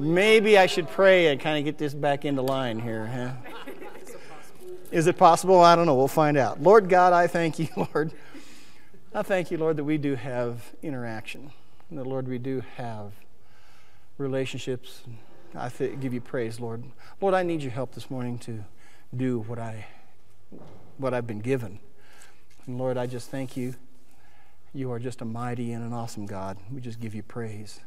Maybe I should pray and kind of get this back into line here, huh? Is it possible? I don't know. We'll find out. Lord God, I thank you, Lord. I thank you, Lord, that we do have interaction. And that, Lord, we do have relationships. I th- give you praise, Lord. Lord, I need your help this morning to do what, I, what I've been given. And Lord, I just thank you. You are just a mighty and an awesome God. We just give you praise.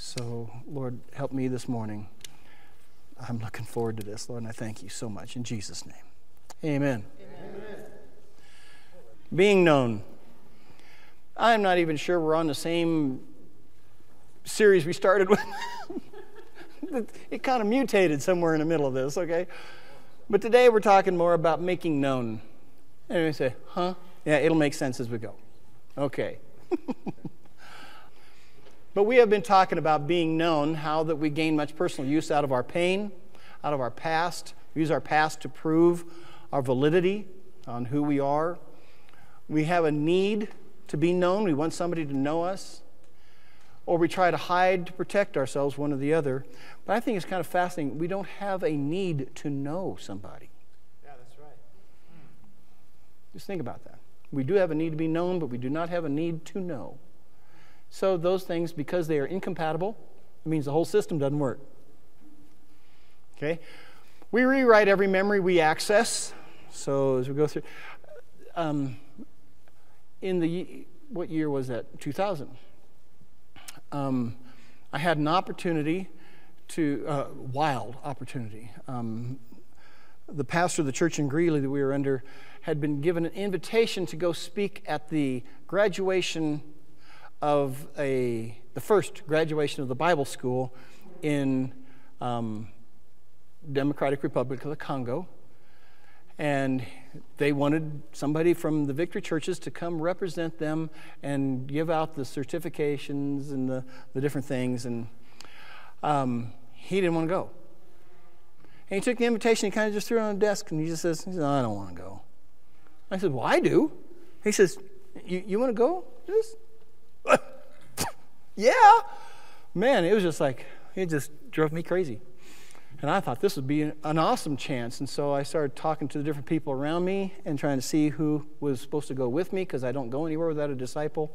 So, Lord, help me this morning. I'm looking forward to this, Lord, and I thank you so much. In Jesus' name. Amen. Amen. Being known. I'm not even sure we're on the same series we started with. it kind of mutated somewhere in the middle of this, okay? But today we're talking more about making known. And we say, huh? Yeah, it'll make sense as we go. Okay. But we have been talking about being known, how that we gain much personal use out of our pain, out of our past. We use our past to prove our validity on who we are. We have a need to be known. We want somebody to know us. Or we try to hide to protect ourselves, one or the other. But I think it's kind of fascinating. We don't have a need to know somebody. Yeah, that's right. Hmm. Just think about that. We do have a need to be known, but we do not have a need to know. So those things, because they are incompatible, it means the whole system doesn't work. Okay? We rewrite every memory we access. So as we go through, um, in the what year was that? 2000. Um, I had an opportunity to uh, wild opportunity. Um, the pastor of the church in Greeley that we were under had been given an invitation to go speak at the graduation of a, the first graduation of the Bible school in um, Democratic Republic of the Congo. And they wanted somebody from the victory churches to come represent them and give out the certifications and the, the different things. And um, he didn't want to go. And he took the invitation, he kind of just threw it on the desk, and he just says, I don't want to go. I said, Well, I do. He says, You, you want to go? Yeah. Man, it was just like, it just drove me crazy. And I thought this would be an awesome chance. And so I started talking to the different people around me and trying to see who was supposed to go with me because I don't go anywhere without a disciple.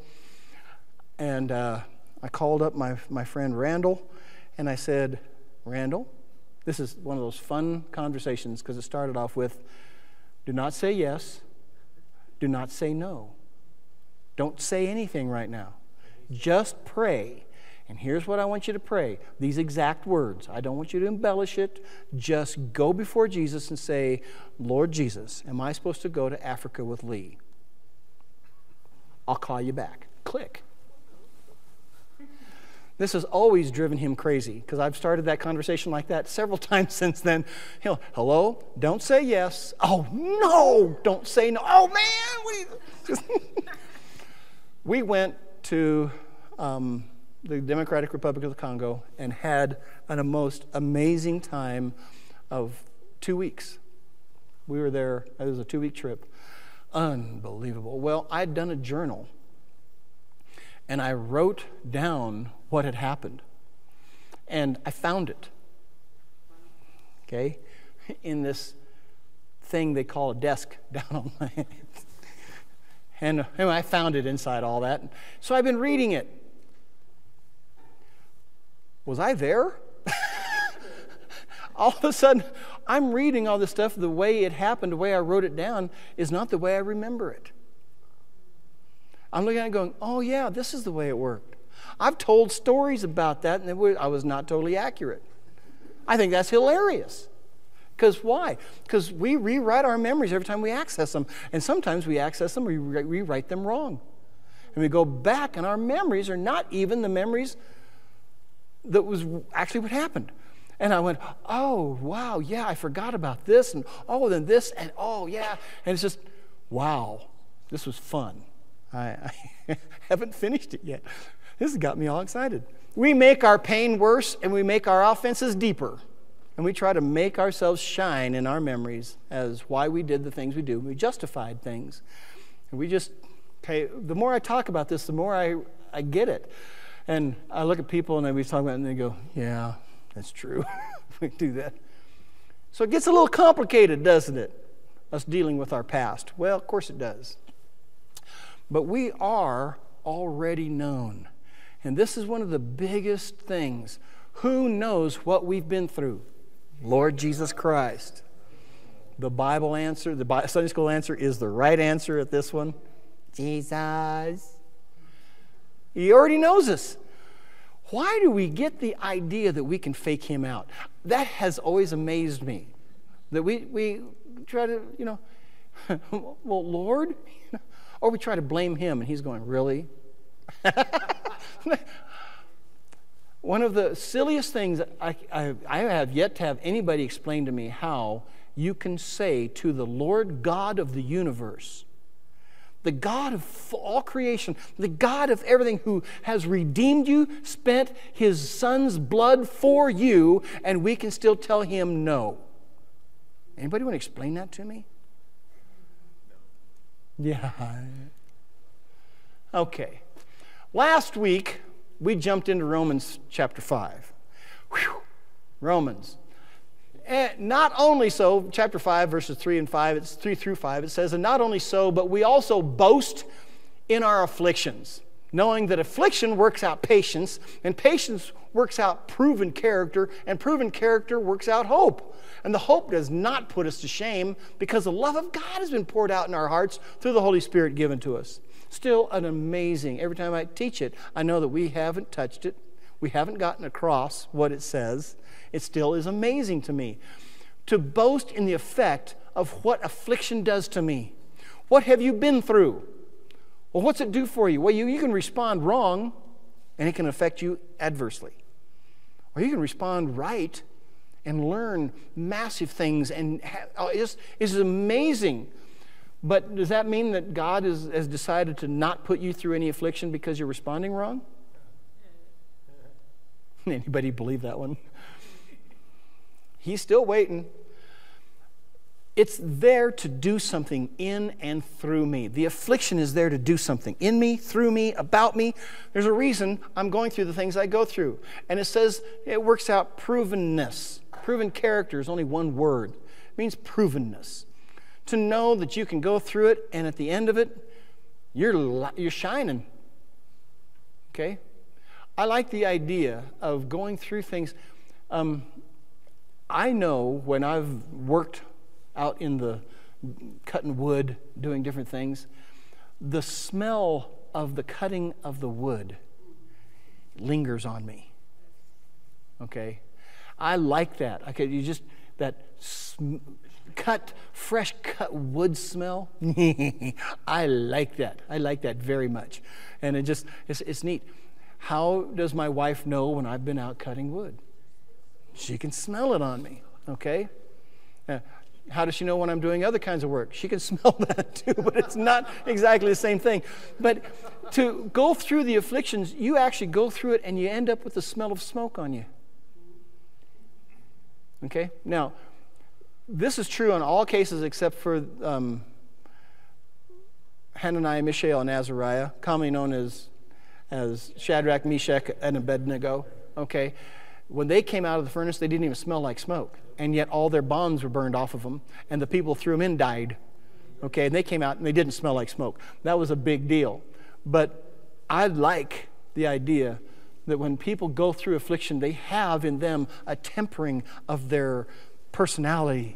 And uh, I called up my, my friend Randall and I said, Randall, this is one of those fun conversations because it started off with do not say yes, do not say no. Don't say anything right now. Just pray. And here's what I want you to pray these exact words. I don't want you to embellish it. Just go before Jesus and say, Lord Jesus, am I supposed to go to Africa with Lee? I'll call you back. Click. This has always driven him crazy because I've started that conversation like that several times since then. He'll, hello, don't say yes. Oh, no, don't say no. Oh, man, we. we went to um, the Democratic Republic of the Congo and had an, a most amazing time of two weeks. We were there, it was a two week trip. Unbelievable. Well, I'd done a journal and I wrote down what had happened. And I found it, okay, in this thing they call a desk down on my and anyway, I found it inside all that. So I've been reading it. Was I there? all of a sudden, I'm reading all this stuff. The way it happened, the way I wrote it down, is not the way I remember it. I'm looking at it going, oh, yeah, this is the way it worked. I've told stories about that, and I was not totally accurate. I think that's hilarious. Because why? Because we rewrite our memories every time we access them. And sometimes we access them, we re- rewrite them wrong. And we go back, and our memories are not even the memories that was actually what happened. And I went, oh, wow, yeah, I forgot about this, and oh, then this, and oh, yeah. And it's just, wow, this was fun. I, I haven't finished it yet. This has got me all excited. We make our pain worse, and we make our offenses deeper. And we try to make ourselves shine in our memories as why we did the things we do. We justified things. And we just, okay, the more I talk about this, the more I, I get it. And I look at people and we talk about it and they go, yeah, that's true. we do that. So it gets a little complicated, doesn't it? Us dealing with our past. Well, of course it does. But we are already known. And this is one of the biggest things. Who knows what we've been through? Lord Jesus Christ. The Bible answer, the Sunday school answer is the right answer at this one. Jesus. He already knows us. Why do we get the idea that we can fake him out? That has always amazed me. That we, we try to, you know, well, Lord, or we try to blame him and he's going, Really? One of the silliest things I, I, I, have yet to have anybody explain to me how you can say to the Lord God of the universe, the God of all creation, the God of everything who has redeemed you, spent his son's blood for you, and we can still tell him no. Anybody want to explain that to me? Yeah. Okay. Last week, we jumped into Romans chapter 5. Whew. Romans. And not only so, chapter 5, verses 3 and 5, it's 3 through 5, it says, And not only so, but we also boast in our afflictions, knowing that affliction works out patience, and patience works out proven character, and proven character works out hope. And the hope does not put us to shame because the love of God has been poured out in our hearts through the Holy Spirit given to us. Still an amazing, every time I teach it, I know that we haven't touched it. We haven't gotten across what it says. It still is amazing to me. To boast in the effect of what affliction does to me. What have you been through? Well, what's it do for you? Well, you, you can respond wrong and it can affect you adversely. Or you can respond right and learn massive things. And ha- oh, it's, it's amazing but does that mean that God is, has decided to not put you through any affliction because you're responding wrong? Anybody believe that one? He's still waiting. It's there to do something in and through me. The affliction is there to do something in me, through me, about me. There's a reason I'm going through the things I go through. And it says it works out provenness. Proven character is only one word, it means provenness to know that you can go through it and at the end of it, you're, you're shining. Okay? I like the idea of going through things. Um, I know when I've worked out in the cutting wood, doing different things, the smell of the cutting of the wood lingers on me. Okay? I like that. Okay, you just, that sm- cut, fresh cut wood smell. I like that. I like that very much. And it just, it's, it's neat. How does my wife know when I've been out cutting wood? She can smell it on me, okay? Uh, how does she know when I'm doing other kinds of work? She can smell that too, but it's not exactly the same thing. But to go through the afflictions, you actually go through it and you end up with the smell of smoke on you. Okay? Now, this is true in all cases except for um, Hananiah, Mishael, and Azariah, commonly known as, as Shadrach, Meshach, and Abednego. Okay? When they came out of the furnace, they didn't even smell like smoke. And yet all their bonds were burned off of them, and the people threw them in died. Okay? And they came out and they didn't smell like smoke. That was a big deal. But I like the idea that when people go through affliction, they have in them a tempering of their personality.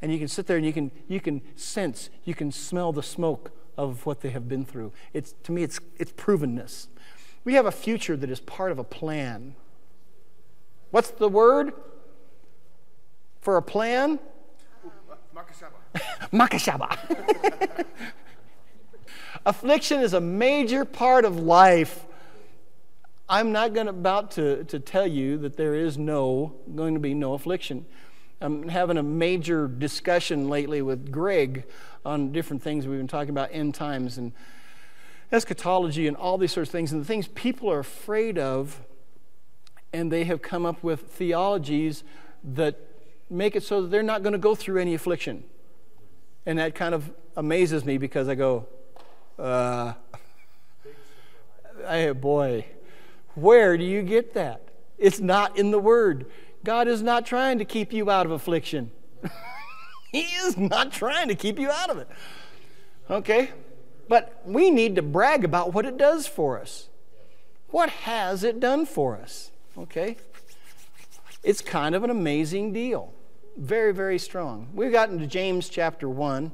And you can sit there and you can, you can sense, you can smell the smoke of what they have been through. It's, to me, it's, it's provenness. We have a future that is part of a plan. What's the word for a plan? Makashaba. Makashaba. Affliction is a major part of life. I'm not going about to, to tell you that there is no going to be no affliction. I'm having a major discussion lately with Greg on different things. We've been talking about end times and eschatology and all these sorts of things, and the things people are afraid of, and they have come up with theologies that make it so that they're not going to go through any affliction. And that kind of amazes me because I go, uh, hey, boy, Where do you get that? It's not in the Word. God is not trying to keep you out of affliction. he is not trying to keep you out of it. Okay? But we need to brag about what it does for us. What has it done for us? Okay? It's kind of an amazing deal. Very, very strong. We've gotten to James chapter 1.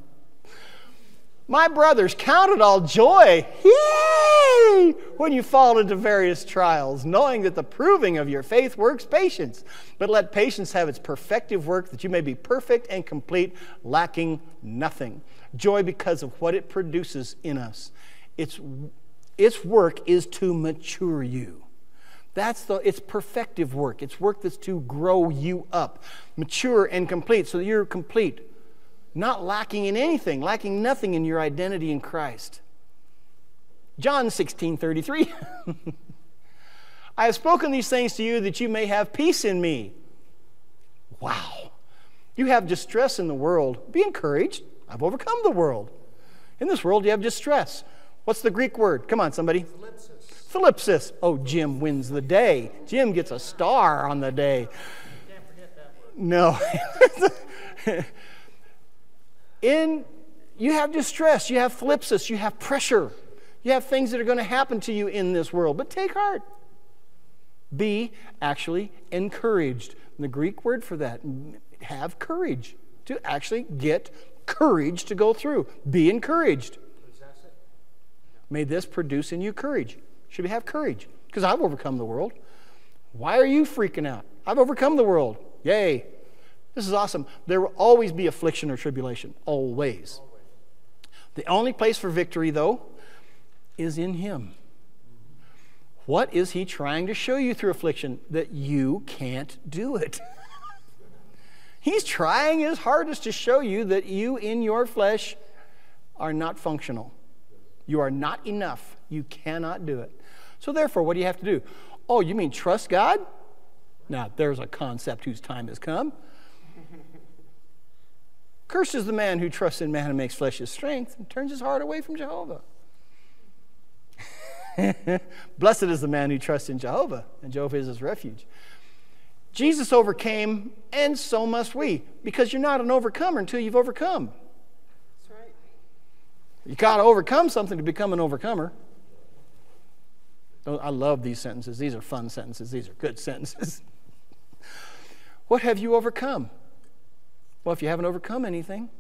My brothers, count it all joy. Yay! When you fall into various trials, knowing that the proving of your faith works patience. But let patience have its perfective work, that you may be perfect and complete, lacking nothing. Joy because of what it produces in us. Its, its work is to mature you. That's the it's perfective work. It's work that's to grow you up, mature and complete, so that you're complete, not lacking in anything, lacking nothing in your identity in Christ. John 16, 33. I have spoken these things to you that you may have peace in me. Wow. You have distress in the world. Be encouraged. I've overcome the world. In this world, you have distress. What's the Greek word? Come on, somebody. Thlipsis. Oh, Jim wins the day. Jim gets a star on the day. No. In you have distress, you have thlipsis, you have pressure, you have things that are going to happen to you in this world. But take heart. Be actually encouraged. The Greek word for that, have courage to actually get courage to go through. Be encouraged. May this produce in you courage. Should we have courage? Because I've overcome the world. Why are you freaking out? I've overcome the world. Yay. This is awesome. There will always be affliction or tribulation. Always. The only place for victory, though, is in Him. What is He trying to show you through affliction? That you can't do it. He's trying his hardest to show you that you in your flesh are not functional. You are not enough. You cannot do it. So, therefore, what do you have to do? Oh, you mean trust God? Now, there's a concept whose time has come. Cursed is the man who trusts in man and makes flesh his strength and turns his heart away from Jehovah. Blessed is the man who trusts in Jehovah, and Jehovah is his refuge. Jesus overcame, and so must we, because you're not an overcomer until you've overcome. That's right. You got to overcome something to become an overcomer. Oh, I love these sentences. These are fun sentences. These are good sentences. what have you overcome? Well, if you haven't overcome anything,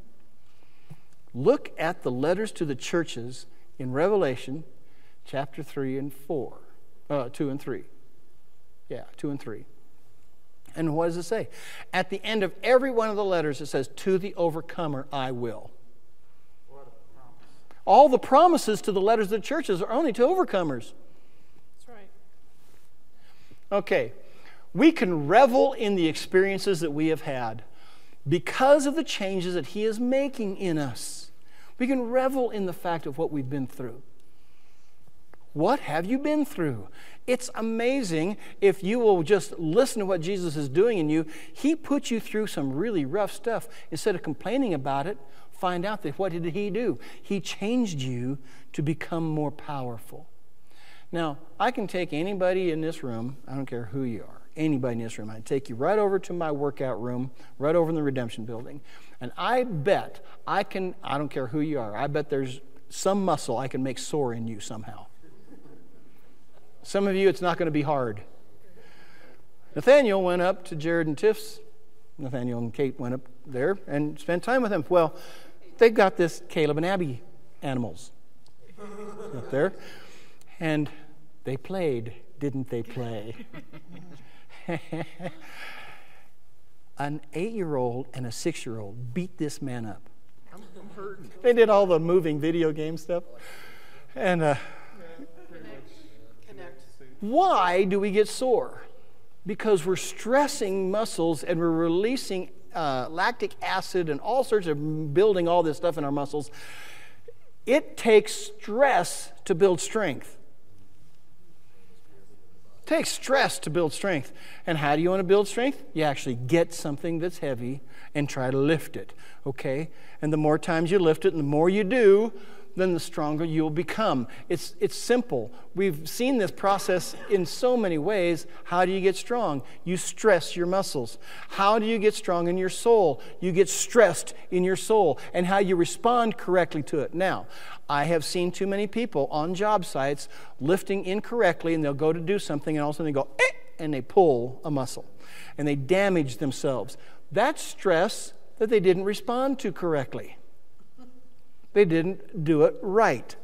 look at the letters to the churches in Revelation chapter 3 and 4. Uh, 2 and 3. Yeah, 2 and 3. And what does it say? At the end of every one of the letters, it says, To the overcomer I will. All the promises to the letters of the churches are only to overcomers. That's right. Okay. We can revel in the experiences that we have had because of the changes that He is making in us. We can revel in the fact of what we've been through. What have you been through? It's amazing if you will just listen to what Jesus is doing in you. He put you through some really rough stuff. Instead of complaining about it, find out that what did He do? He changed you to become more powerful. Now, I can take anybody in this room, I don't care who you are, anybody in this room, I'd take you right over to my workout room, right over in the Redemption building, and I bet I can, I don't care who you are, I bet there's some muscle I can make sore in you somehow. Some of you, it's not going to be hard. Nathaniel went up to Jared and Tiff's. Nathaniel and Kate went up there and spent time with them. Well, they've got this Caleb and Abby animals up there. And they played, didn't they play? An eight year old and a six year old beat this man up. I'm hurting. They did all the moving video game stuff. And uh, why do we get sore? Because we're stressing muscles and we're releasing uh, lactic acid and all sorts of building all this stuff in our muscles. It takes stress to build strength. Takes stress to build strength. And how do you want to build strength? You actually get something that's heavy and try to lift it, okay? And the more times you lift it and the more you do, then the stronger you'll become. It's, it's simple. We've seen this process in so many ways. How do you get strong? You stress your muscles. How do you get strong in your soul? You get stressed in your soul and how you respond correctly to it. Now, I have seen too many people on job sites lifting incorrectly and they'll go to do something and all of a sudden they go, eh, and they pull a muscle and they damage themselves. That's stress that they didn't respond to correctly. They didn't do it right.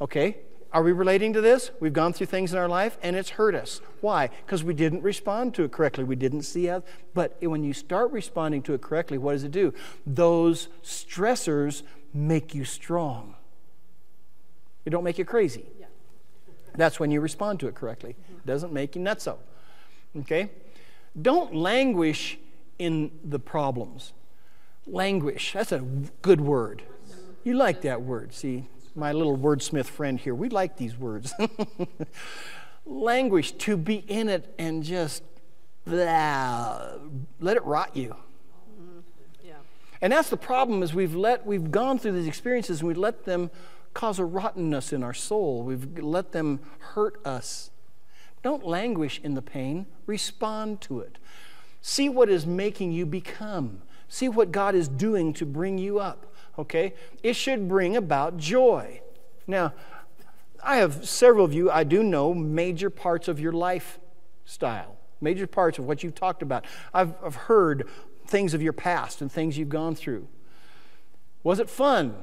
Okay? Are we relating to this? We've gone through things in our life and it's hurt us. Why? Because we didn't respond to it correctly. We didn't see how. But when you start responding to it correctly, what does it do? Those stressors make you strong. They don't make you crazy. Yeah. That's when you respond to it correctly. Mm-hmm. It doesn't make you nutso. Okay? Don't languish in the problems. Languish, that's a good word. You like that word. See, my little wordsmith friend here, we like these words. Languish, to be in it and just blah, let it rot you. Mm-hmm. Yeah. And that's the problem is we've let we've gone through these experiences and we let them cause a rottenness in our soul. We've let them hurt us. Don't languish in the pain, respond to it. See what is making you become. See what God is doing to bring you up okay? It should bring about joy. Now, I have several of you, I do know major parts of your lifestyle, major parts of what you've talked about. I've, I've heard things of your past and things you've gone through. Was it fun?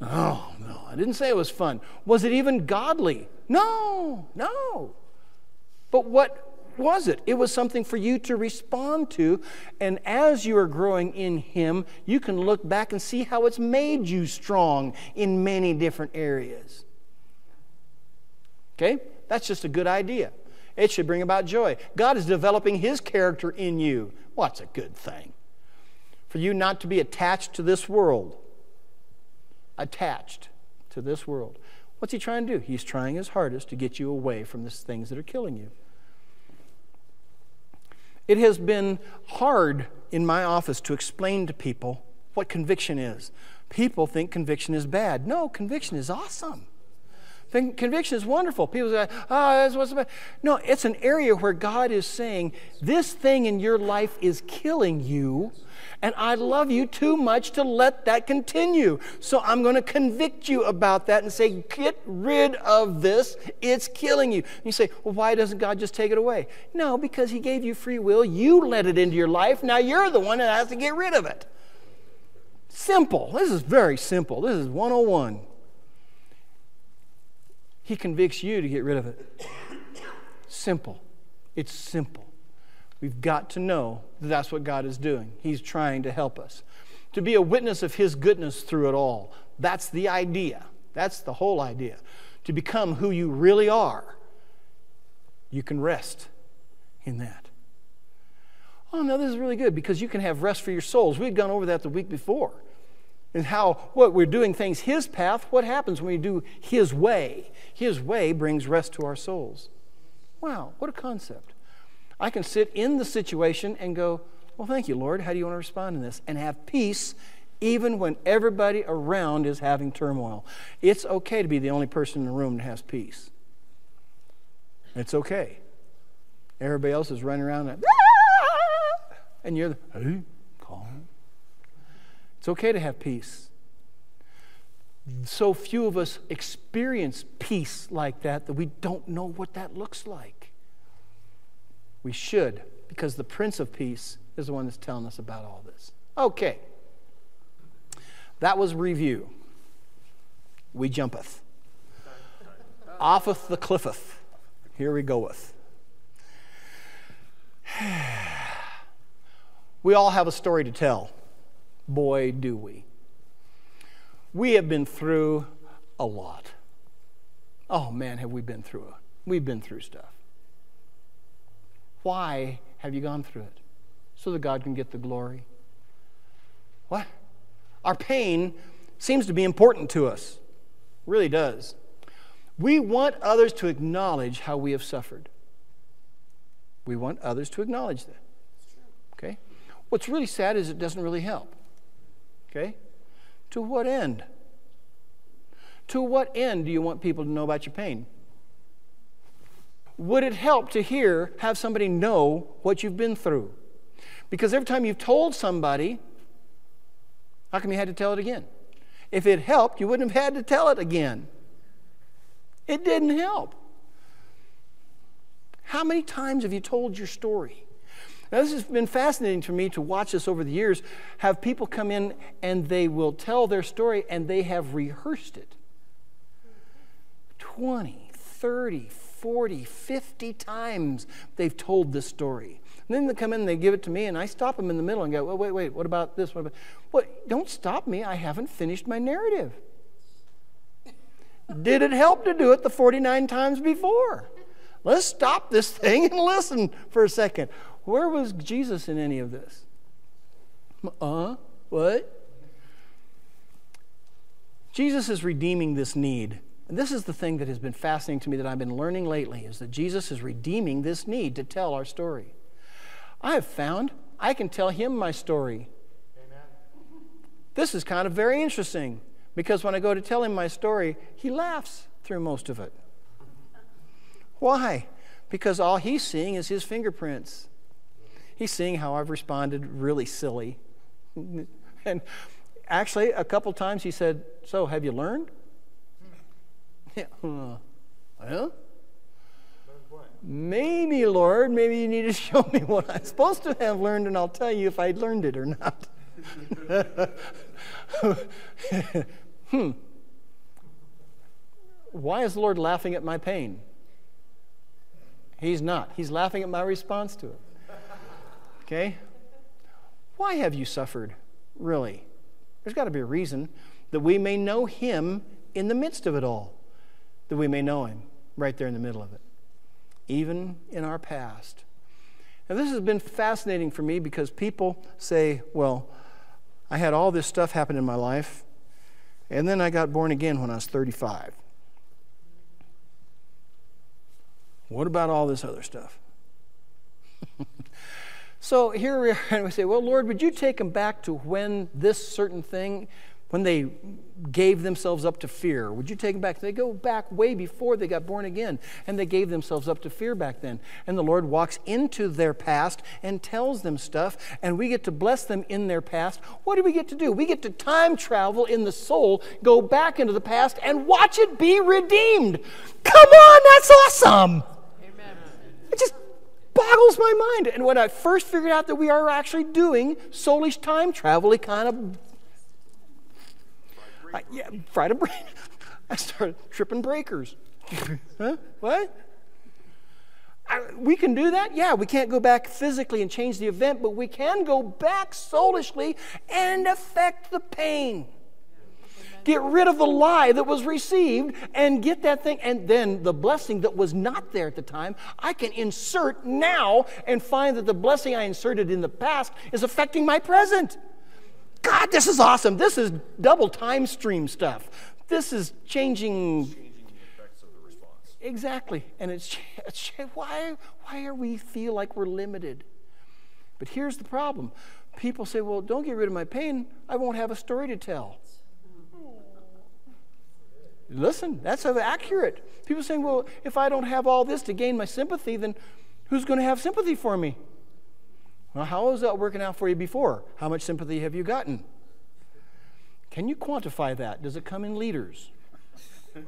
Oh, no, I didn't say it was fun. Was it even godly? No, no. But what was it? It was something for you to respond to. And as you are growing in Him, you can look back and see how it's made you strong in many different areas. Okay? That's just a good idea. It should bring about joy. God is developing His character in you. What's well, a good thing? For you not to be attached to this world. Attached to this world. What's He trying to do? He's trying His hardest to get you away from the things that are killing you. It has been hard in my office to explain to people what conviction is. People think conviction is bad. No, conviction is awesome. Conviction is wonderful. People say, oh, that's what's bad. No, it's an area where God is saying, this thing in your life is killing you and I love you too much to let that continue. So I'm going to convict you about that and say, get rid of this. It's killing you. And you say, well, why doesn't God just take it away? No, because He gave you free will. You let it into your life. Now you're the one that has to get rid of it. Simple. This is very simple. This is 101. He convicts you to get rid of it. Simple. It's simple. We've got to know that that's what God is doing. He's trying to help us. To be a witness of His goodness through it all. That's the idea. That's the whole idea. To become who you really are, you can rest in that. Oh, no, this is really good because you can have rest for your souls. We'd gone over that the week before. And how, what we're doing things His path, what happens when we do His way? His way brings rest to our souls. Wow, what a concept. I can sit in the situation and go, Well, thank you, Lord. How do you want to respond to this? And have peace even when everybody around is having turmoil. It's okay to be the only person in the room that has peace. It's okay. Everybody else is running around and, ah! and you're the, hey, calm. It's okay to have peace. So few of us experience peace like that that we don't know what that looks like. We should, because the Prince of Peace is the one that's telling us about all this. Okay. That was review. We jumpeth. Offeth the cliffeth. Here we goeth. we all have a story to tell. Boy, do we. We have been through a lot. Oh man, have we been through it? We've been through stuff. Why have you gone through it? So that God can get the glory. What? Our pain seems to be important to us. it Really does. We want others to acknowledge how we have suffered. We want others to acknowledge that. Okay? What's really sad is it doesn't really help. Okay? To what end? To what end do you want people to know about your pain? Would it help to hear, have somebody know what you've been through? Because every time you've told somebody, how come you had to tell it again? If it helped, you wouldn't have had to tell it again. It didn't help. How many times have you told your story? Now, this has been fascinating for me to watch this over the years. Have people come in and they will tell their story and they have rehearsed it 20, 30, 40, 50 times they've told this story. And then they come in and they give it to me, and I stop them in the middle and go, well, wait, wait, what about this? What about? Well, don't stop me. I haven't finished my narrative. Did it help to do it the 49 times before? Let's stop this thing and listen for a second. Where was Jesus in any of this? Uh, what? Jesus is redeeming this need. And this is the thing that has been fascinating to me that I've been learning lately is that Jesus is redeeming this need to tell our story. I have found I can tell him my story. Amen. This is kind of very interesting because when I go to tell him my story, he laughs through most of it. Why? Because all he's seeing is his fingerprints. He's seeing how I've responded really silly. and actually, a couple times he said, So, have you learned? well, maybe, Lord, maybe you need to show me what I'm supposed to have learned, and I'll tell you if I learned it or not. hmm. Why is the Lord laughing at my pain? He's not. He's laughing at my response to it. Okay? Why have you suffered, really? There's got to be a reason that we may know Him in the midst of it all, that we may know Him right there in the middle of it, even in our past. Now, this has been fascinating for me because people say, well, I had all this stuff happen in my life, and then I got born again when I was 35. What about all this other stuff? so here we are, and we say, Well, Lord, would you take them back to when this certain thing, when they gave themselves up to fear? Would you take them back? They go back way before they got born again, and they gave themselves up to fear back then. And the Lord walks into their past and tells them stuff, and we get to bless them in their past. What do we get to do? We get to time travel in the soul, go back into the past, and watch it be redeemed. Come on, that's awesome! It just boggles my mind. And when I first figured out that we are actually doing soulish time travel, it kind of I, yeah, fried a brain. I started tripping breakers. huh? What? I, we can do that? Yeah, we can't go back physically and change the event, but we can go back soulishly and affect the pain. Get rid of the lie that was received and get that thing. And then the blessing that was not there at the time, I can insert now and find that the blessing I inserted in the past is affecting my present. God, this is awesome. This is double time stream stuff. This is changing. Exactly. And it's, it's why, why are we feel like we're limited? But here's the problem. People say, well, don't get rid of my pain. I won't have a story to tell. Listen, that's accurate. People saying, well, if I don't have all this to gain my sympathy, then who's going to have sympathy for me? Well, how is that working out for you before? How much sympathy have you gotten? Can you quantify that? Does it come in liters? you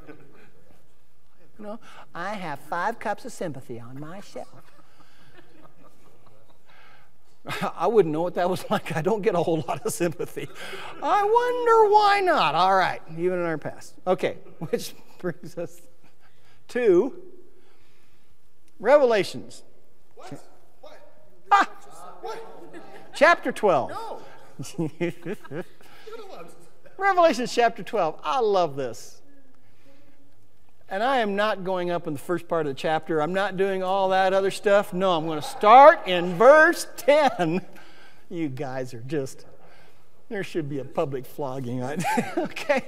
know, I have five cups of sympathy on my shelf. I wouldn't know what that was like. I don't get a whole lot of sympathy. I wonder why not. All right, even in our past. Okay, which brings us to Revelations. What? What? Ah! Chapter 12. No. Revelation chapter 12. I love this. And I am not going up in the first part of the chapter. I'm not doing all that other stuff. No, I'm going to start in verse 10. You guys are just, there should be a public flogging. okay?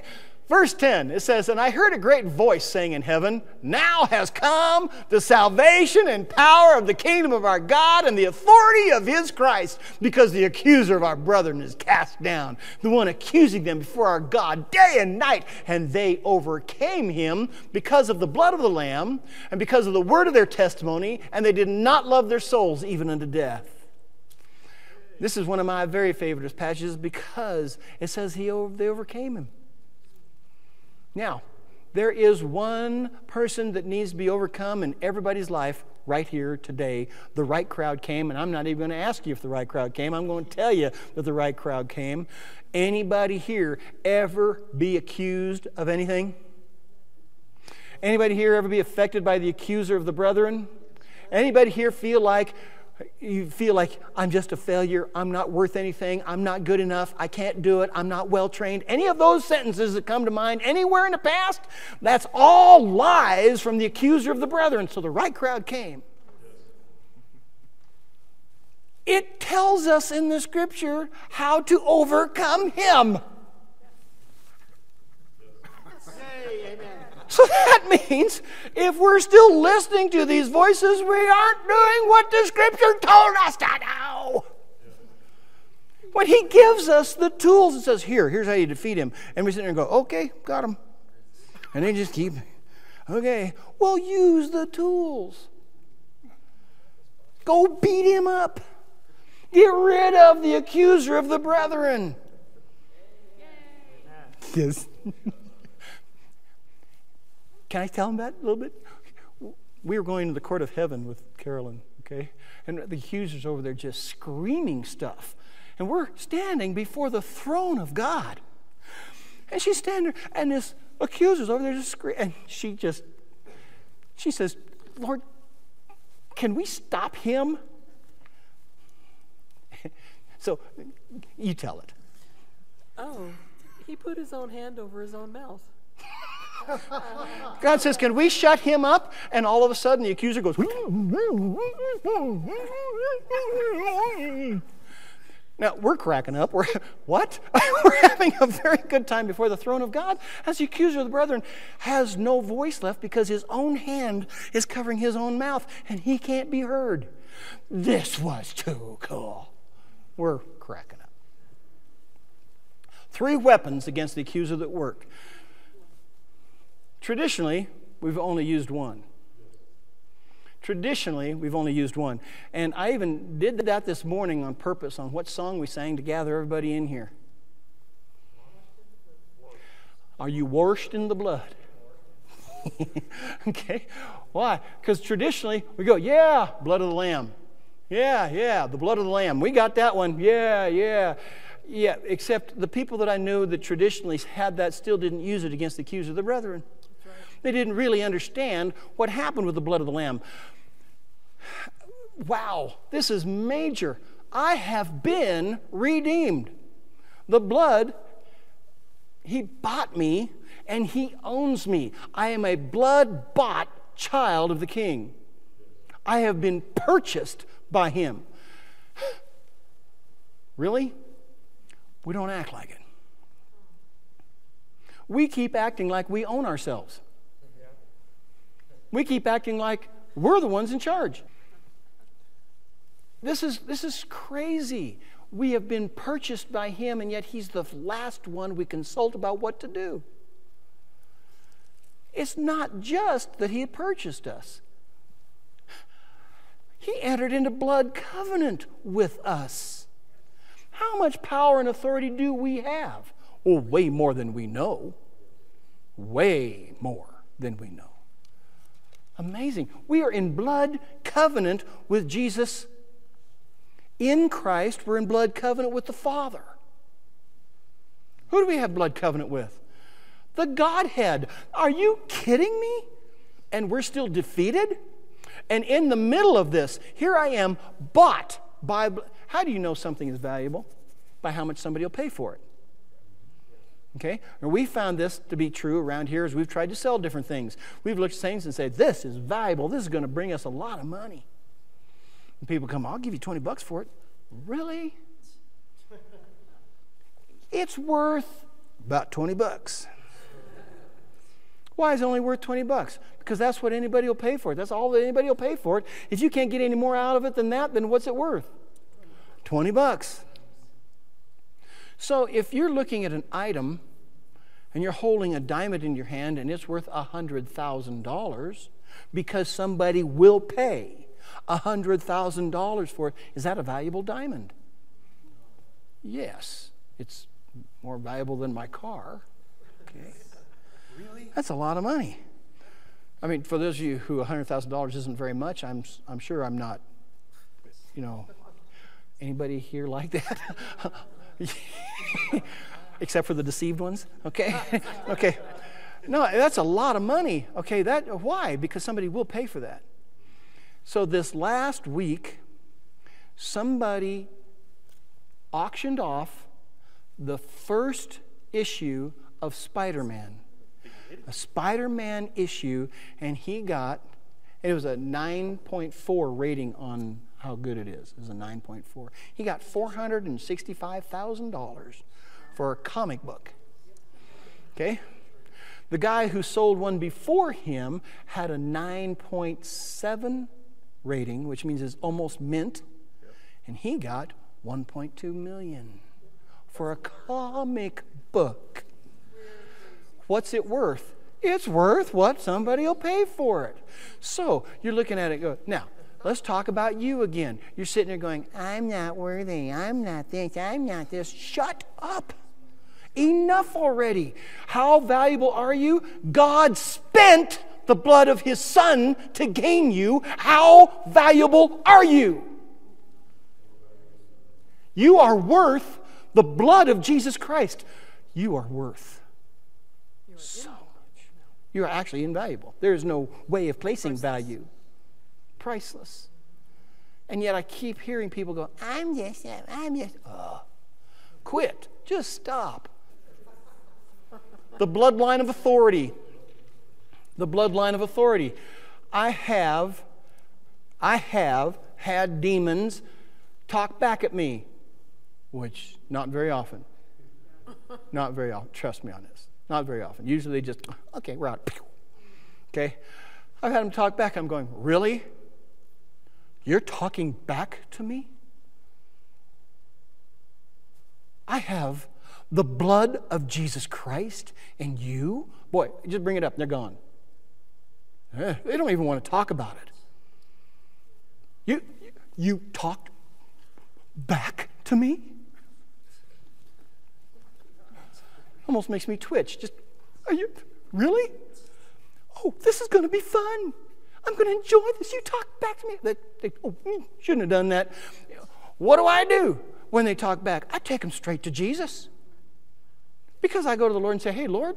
Verse 10, it says, And I heard a great voice saying in heaven, Now has come the salvation and power of the kingdom of our God and the authority of his Christ, because the accuser of our brethren is cast down, the one accusing them before our God day and night. And they overcame him because of the blood of the Lamb and because of the word of their testimony, and they did not love their souls even unto death. This is one of my very favorite passages because it says he, they overcame him. Now, there is one person that needs to be overcome in everybody's life right here today. The right crowd came, and I'm not even going to ask you if the right crowd came. I'm going to tell you that the right crowd came. Anybody here ever be accused of anything? Anybody here ever be affected by the accuser of the brethren? Anybody here feel like you feel like I'm just a failure, I'm not worth anything, I'm not good enough, I can't do it, I'm not well trained. Any of those sentences that come to mind anywhere in the past, that's all lies from the accuser of the brethren. So the right crowd came. It tells us in the scripture how to overcome him. So that means if we're still listening to these voices, we aren't doing what the scripture told us to do. When he gives us the tools and says, Here, here's how you defeat him. And we sit there and go, Okay, got him. And then just keep, okay, well, use the tools. Go beat him up. Get rid of the accuser of the brethren. Yes. Can I tell him that a little bit? We were going to the court of heaven with Carolyn, okay? And the accusers over there just screaming stuff. And we're standing before the throne of God. And she's standing there, and this accuser's over there just screaming. And she just, she says, Lord, can we stop him? so you tell it. Oh, he put his own hand over his own mouth. God says, Can we shut him up? And all of a sudden the accuser goes, Now, we're cracking up. We're, what? we're having a very good time before the throne of God as the accuser of the brethren has no voice left because his own hand is covering his own mouth and he can't be heard. This was too cool. We're cracking up. Three weapons against the accuser that work Traditionally, we've only used one. Traditionally, we've only used one. And I even did that this morning on purpose on what song we sang to gather everybody in here. Are you washed in the blood? okay. Why? Because traditionally we go, yeah, blood of the lamb. Yeah, yeah, the blood of the lamb. We got that one. Yeah, yeah. Yeah, except the people that I knew that traditionally had that still didn't use it against the accuser of the brethren. They didn't really understand what happened with the blood of the Lamb. Wow, this is major. I have been redeemed. The blood, He bought me and He owns me. I am a blood bought child of the King. I have been purchased by Him. Really? We don't act like it. We keep acting like we own ourselves. We keep acting like we're the ones in charge. This is, this is crazy. We have been purchased by Him, and yet He's the last one we consult about what to do. It's not just that He purchased us, He entered into blood covenant with us. How much power and authority do we have? Oh, way more than we know. Way more than we know. Amazing. We are in blood covenant with Jesus. In Christ, we're in blood covenant with the Father. Who do we have blood covenant with? The Godhead. Are you kidding me? And we're still defeated? And in the middle of this, here I am, bought by. How do you know something is valuable? By how much somebody will pay for it. Okay? And we found this to be true around here as we've tried to sell different things. We've looked at things and said, this is valuable. This is going to bring us a lot of money. And people come, I'll give you 20 bucks for it. Really? it's worth about 20 bucks. Why is it only worth 20 bucks? Because that's what anybody will pay for it. That's all that anybody will pay for it. If you can't get any more out of it than that, then what's it worth? 20 bucks. So if you're looking at an item and you're holding a diamond in your hand and it's worth $100,000 because somebody will pay $100,000 for it, is that a valuable diamond? Yes. It's more valuable than my car. Okay. Really? That's a lot of money. I mean, for those of you who $100,000 isn't very much, I'm, I'm sure I'm not, you know, anybody here like that? Except for the deceived ones, okay? okay. No, that's a lot of money. Okay, that why? Because somebody will pay for that. So this last week, somebody auctioned off the first issue of Spider Man. A Spider Man issue, and he got, it was a 9.4 rating on how good it is. It was a 9.4. He got $465,000 for a comic book. Okay? The guy who sold one before him had a 9.7 rating, which means it's almost mint, and he got 1.2 million for a comic book. What's it worth? It's worth what somebody will pay for it. So you're looking at it go, now, let's talk about you again. You're sitting there going, I'm not worthy. I'm not this. I'm not this. Shut up. Enough already. How valuable are you? God spent the blood of his son to gain you. How valuable are you? You are worth the blood of Jesus Christ. You are worth so much. You are actually invaluable. There is no way of placing value. Priceless. And yet I keep hearing people go, I'm just, I'm just, oh. Quit. Just stop. the bloodline of authority. The bloodline of authority. I have, I have had demons talk back at me which not very often. not very often. Trust me on this. Not very often. Usually they just, okay, we're out. Okay? I've had them talk back. I'm going, really? You're talking back to me? I have the blood of Jesus Christ and you? Boy, just bring it up. They're gone. Eh, they don't even want to talk about it. You, you talked back to me? almost makes me twitch. Just, are you really? Oh, this is going to be fun. I'm going to enjoy this. You talk back to me. They, they oh, hmm, shouldn't have done that. What do I do when they talk back? I take them straight to Jesus. Because I go to the Lord and say, hey, Lord,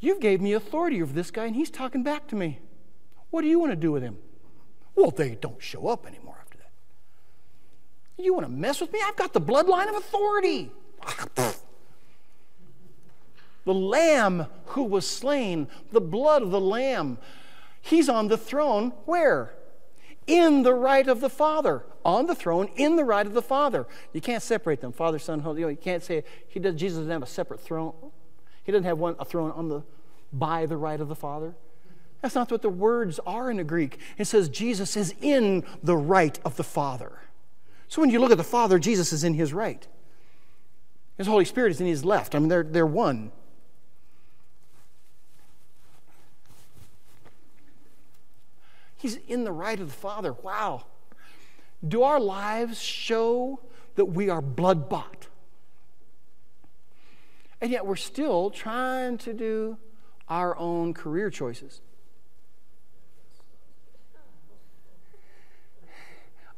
you gave me authority over this guy and he's talking back to me. What do you want to do with him? Well, they don't show up anymore after that. You want to mess with me? I've got the bloodline of authority. the Lamb who was slain, the blood of the Lamb. He's on the throne where? In the right of the Father. On the throne, in the right of the Father. You can't separate them, Father, Son, Holy. You, can't say he does, Jesus doesn't have a separate throne. He doesn't have one a throne on the by the right of the Father. That's not what the words are in the Greek. It says Jesus is in the right of the Father. So when you look at the Father, Jesus is in his right. His Holy Spirit is in his left. I mean, they're, they're one. He's in the right of the Father. Wow. Do our lives show that we are blood bought? And yet we're still trying to do our own career choices.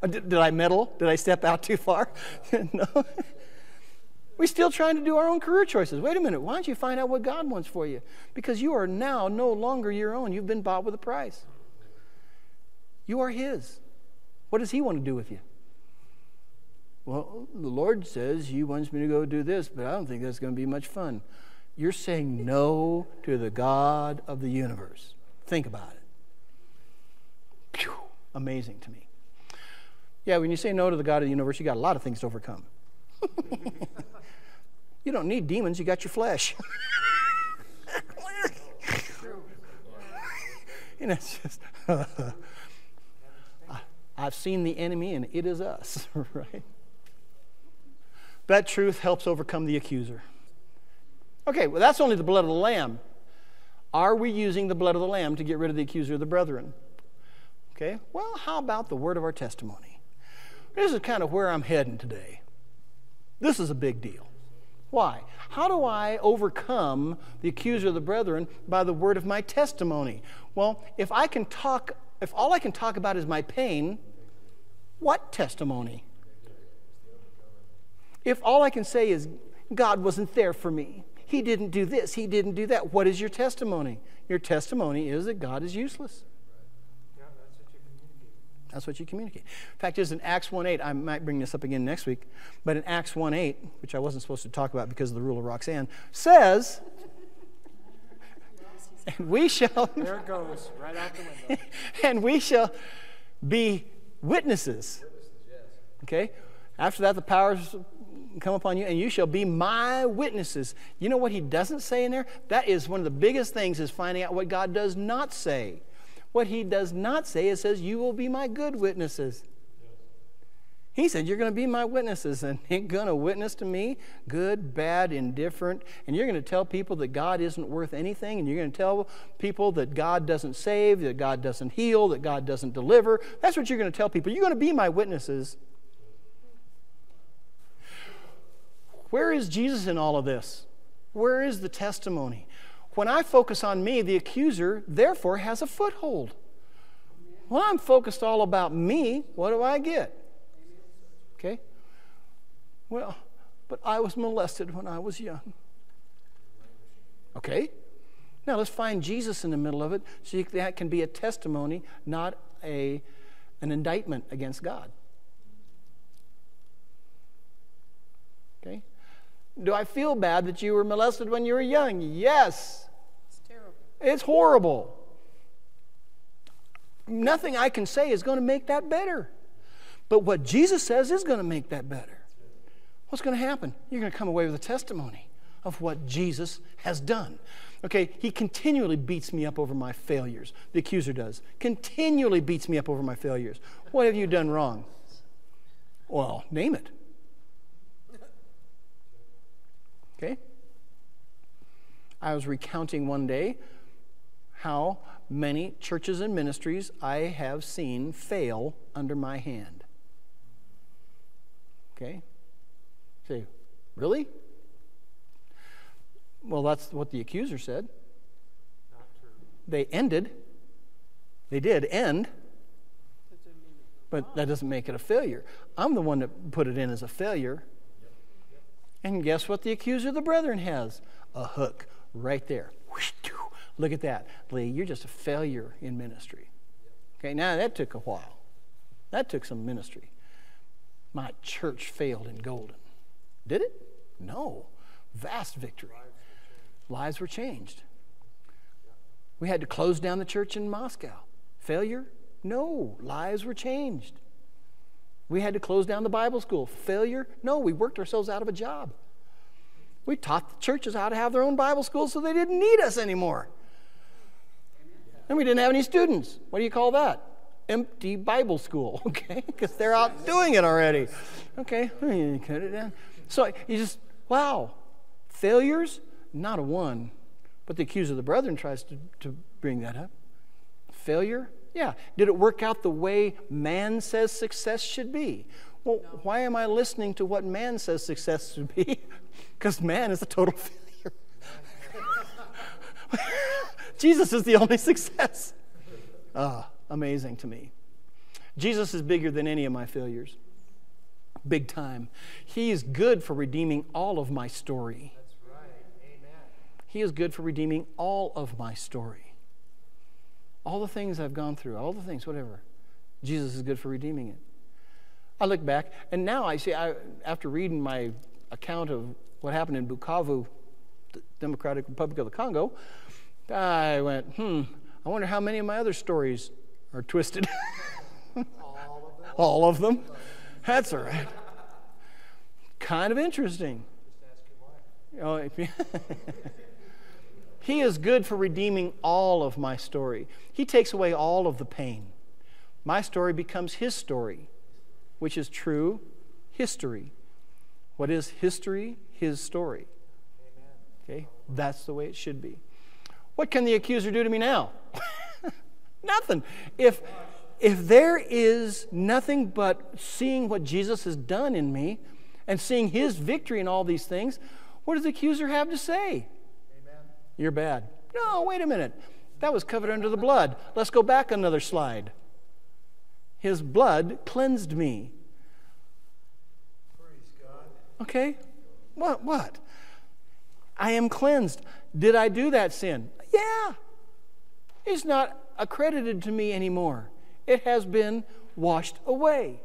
Uh, did, did I meddle? Did I step out too far? no. We're still trying to do our own career choices. Wait a minute. Why don't you find out what God wants for you? Because you are now no longer your own. You've been bought with a price. You are His. What does He want to do with you? Well, the Lord says He wants me to go do this, but I don't think that's going to be much fun. You're saying no to the God of the universe. Think about it. Amazing to me. Yeah, when you say no to the God of the universe, you got a lot of things to overcome. you don't need demons, you got your flesh. And it's just, I've seen the enemy and it is us, right? That truth helps overcome the accuser. Okay, well, that's only the blood of the Lamb. Are we using the blood of the Lamb to get rid of the accuser of the brethren? Okay, well, how about the word of our testimony? This is kind of where I'm heading today. This is a big deal. Why? How do I overcome the accuser of the brethren by the word of my testimony? Well, if I can talk, if all I can talk about is my pain, what testimony? If all I can say is, God wasn't there for me, He didn't do this, He didn't do that, what is your testimony? Your testimony is that God is useless. That's what you communicate. In fact is, in Acts 1.8, I might bring this up again next week, but in Acts 1.8, which I wasn't supposed to talk about because of the rule of Roxanne, says, and we shall... There it goes, right out the window. and we shall be witnesses. Okay? After that, the powers come upon you, and you shall be my witnesses. You know what he doesn't say in there? That is one of the biggest things is finding out what God does not say. What he does not say is says, You will be my good witnesses. He said, You're going to be my witnesses, and you're going to witness to me, good, bad, indifferent, and you're going to tell people that God isn't worth anything, and you're going to tell people that God doesn't save, that God doesn't heal, that God doesn't deliver. That's what you're going to tell people. You're going to be my witnesses. Where is Jesus in all of this? Where is the testimony? When I focus on me, the accuser therefore has a foothold. When I'm focused all about me, what do I get? Well, but I was molested when I was young. Okay? Now let's find Jesus in the middle of it so that can be a testimony, not a, an indictment against God. Okay? Do I feel bad that you were molested when you were young? Yes. It's terrible. It's horrible. Nothing I can say is going to make that better. But what Jesus says is going to make that better. What's going to happen? You're going to come away with a testimony of what Jesus has done. Okay, he continually beats me up over my failures. The accuser does. Continually beats me up over my failures. What have you done wrong? Well, name it. Okay? I was recounting one day how many churches and ministries I have seen fail under my hand. Okay? Say, really? Well, that's what the accuser said. They ended. They did end. But that doesn't make it a failure. I'm the one that put it in as a failure. And guess what the accuser of the brethren has? A hook right there. Look at that. Lee, you're just a failure in ministry. Okay, now that took a while. That took some ministry. My church failed in Golden. Did it? No. Vast victory. Lives were changed. We had to close down the church in Moscow. Failure? No. Lives were changed. We had to close down the Bible school. Failure? No. We worked ourselves out of a job. We taught the churches how to have their own Bible schools so they didn't need us anymore. And we didn't have any students. What do you call that? Empty Bible school, okay? Because they're out doing it already. Okay, cut it down. So you just, wow. Failures? Not a one. But the accuser of the brethren tries to, to bring that up. Failure? Yeah. Did it work out the way man says success should be? Well, no. why am I listening to what man says success should be? Because man is a total failure. Jesus is the only success. Ah, amazing to me. Jesus is bigger than any of my failures. Big time. He is good for redeeming all of my story. That's right. Amen. He is good for redeeming all of my story. All the things I've gone through, all the things, whatever. Jesus is good for redeeming it. I look back, and now I see, I, after reading my account of what happened in Bukavu, the Democratic Republic of the Congo, I went, hmm, I wonder how many of my other stories are twisted. All of them? All of them? That's all right. Kind of interesting. Oh, He is good for redeeming all of my story. He takes away all of the pain. My story becomes His story, which is true history. What is history? His story. Okay? That's the way it should be. What can the accuser do to me now? Nothing. If if there is nothing but seeing what Jesus has done in me and seeing his victory in all these things, what does the accuser have to say? Amen. You're bad. No, wait a minute. That was covered under the blood. Let's go back another slide. His blood cleansed me. Praise God. Okay? What? What? I am cleansed. Did I do that sin? Yeah. It's not accredited to me anymore. It has been washed away.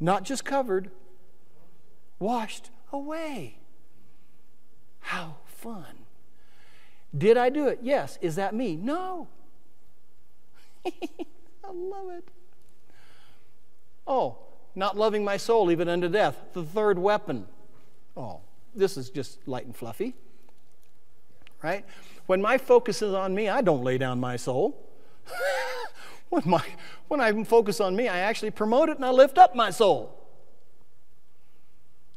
Not just covered, washed away. How fun. Did I do it? Yes. Is that me? No. I love it. Oh, not loving my soul even unto death. The third weapon. Oh, this is just light and fluffy. Right? When my focus is on me, I don't lay down my soul. when, my, when I focus on me, I actually promote it and I lift up my soul.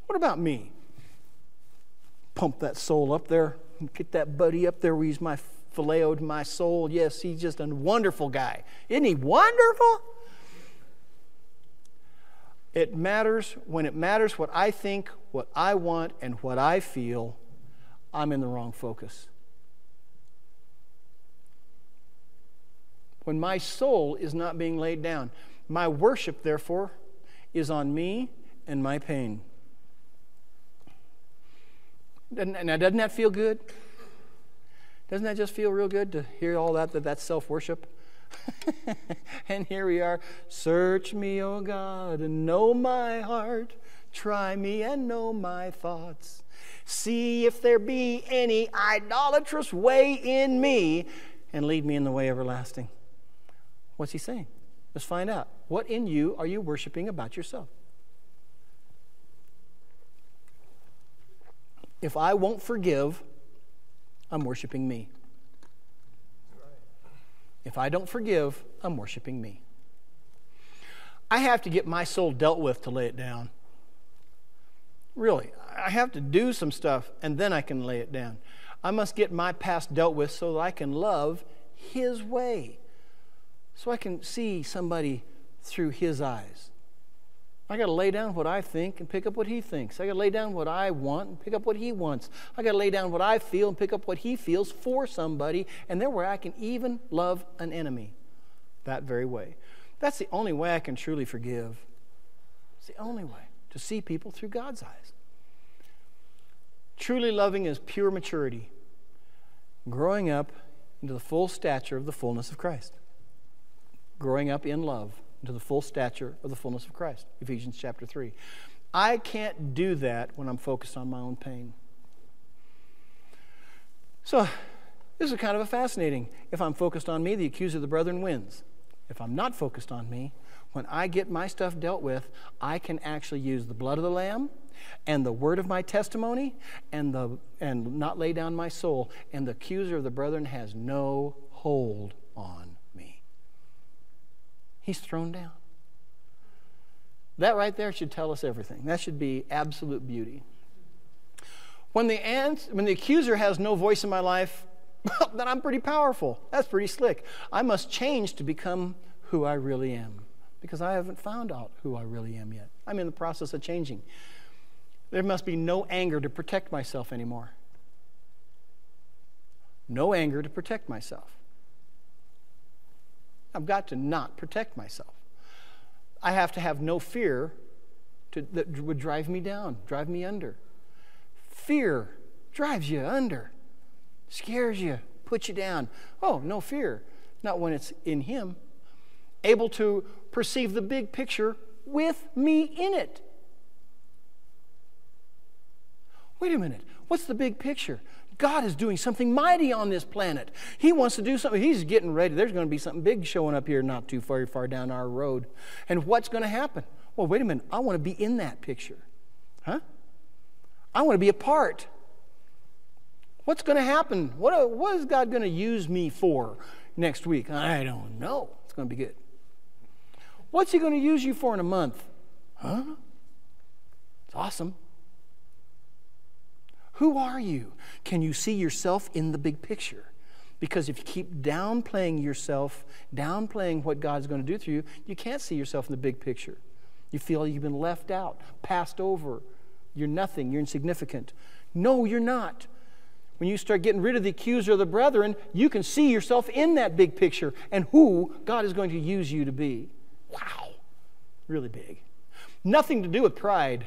What about me? Pump that soul up there, get that buddy up there where he's my phileo my soul. Yes, he's just a wonderful guy. Isn't he wonderful? It matters when it matters what I think, what I want, and what I feel, I'm in the wrong focus. When my soul is not being laid down, my worship, therefore, is on me and my pain. Now, doesn't that feel good? Doesn't that just feel real good to hear all that, that that's self worship? and here we are. Search me, O God, and know my heart. Try me and know my thoughts. See if there be any idolatrous way in me, and lead me in the way everlasting. What's he saying? Let's find out. What in you are you worshiping about yourself? If I won't forgive, I'm worshiping me. If I don't forgive, I'm worshiping me. I have to get my soul dealt with to lay it down. Really, I have to do some stuff and then I can lay it down. I must get my past dealt with so that I can love His way, so I can see somebody through His eyes. I got to lay down what I think and pick up what he thinks. I got to lay down what I want and pick up what he wants. I got to lay down what I feel and pick up what he feels for somebody, and then where I can even love an enemy that very way. That's the only way I can truly forgive. It's the only way to see people through God's eyes. Truly loving is pure maturity, growing up into the full stature of the fullness of Christ, growing up in love to the full stature of the fullness of Christ. Ephesians chapter 3. I can't do that when I'm focused on my own pain. So, this is kind of a fascinating. If I'm focused on me, the accuser of the brethren wins. If I'm not focused on me, when I get my stuff dealt with, I can actually use the blood of the Lamb and the word of my testimony and, the, and not lay down my soul. And the accuser of the brethren has no hold on He's thrown down. That right there should tell us everything. That should be absolute beauty. When the, ant, when the accuser has no voice in my life, well, then I'm pretty powerful. That's pretty slick. I must change to become who I really am because I haven't found out who I really am yet. I'm in the process of changing. There must be no anger to protect myself anymore. No anger to protect myself. I've got to not protect myself. I have to have no fear to, that would drive me down, drive me under. Fear drives you under, scares you, puts you down. Oh, no fear. Not when it's in Him. Able to perceive the big picture with me in it. Wait a minute. What's the big picture? God is doing something mighty on this planet. He wants to do something. He's getting ready. There's going to be something big showing up here not too far, far down our road. And what's going to happen? Well, wait a minute. I want to be in that picture. Huh? I want to be a part. What's going to happen? What, what is God going to use me for next week? I don't know. It's going to be good. What's He going to use you for in a month? Huh? It's awesome. Who are you? Can you see yourself in the big picture? Because if you keep downplaying yourself, downplaying what God's going to do through you, you can't see yourself in the big picture. You feel you've been left out, passed over. You're nothing, you're insignificant. No, you're not. When you start getting rid of the accuser of the brethren, you can see yourself in that big picture and who God is going to use you to be. Wow, really big. Nothing to do with pride.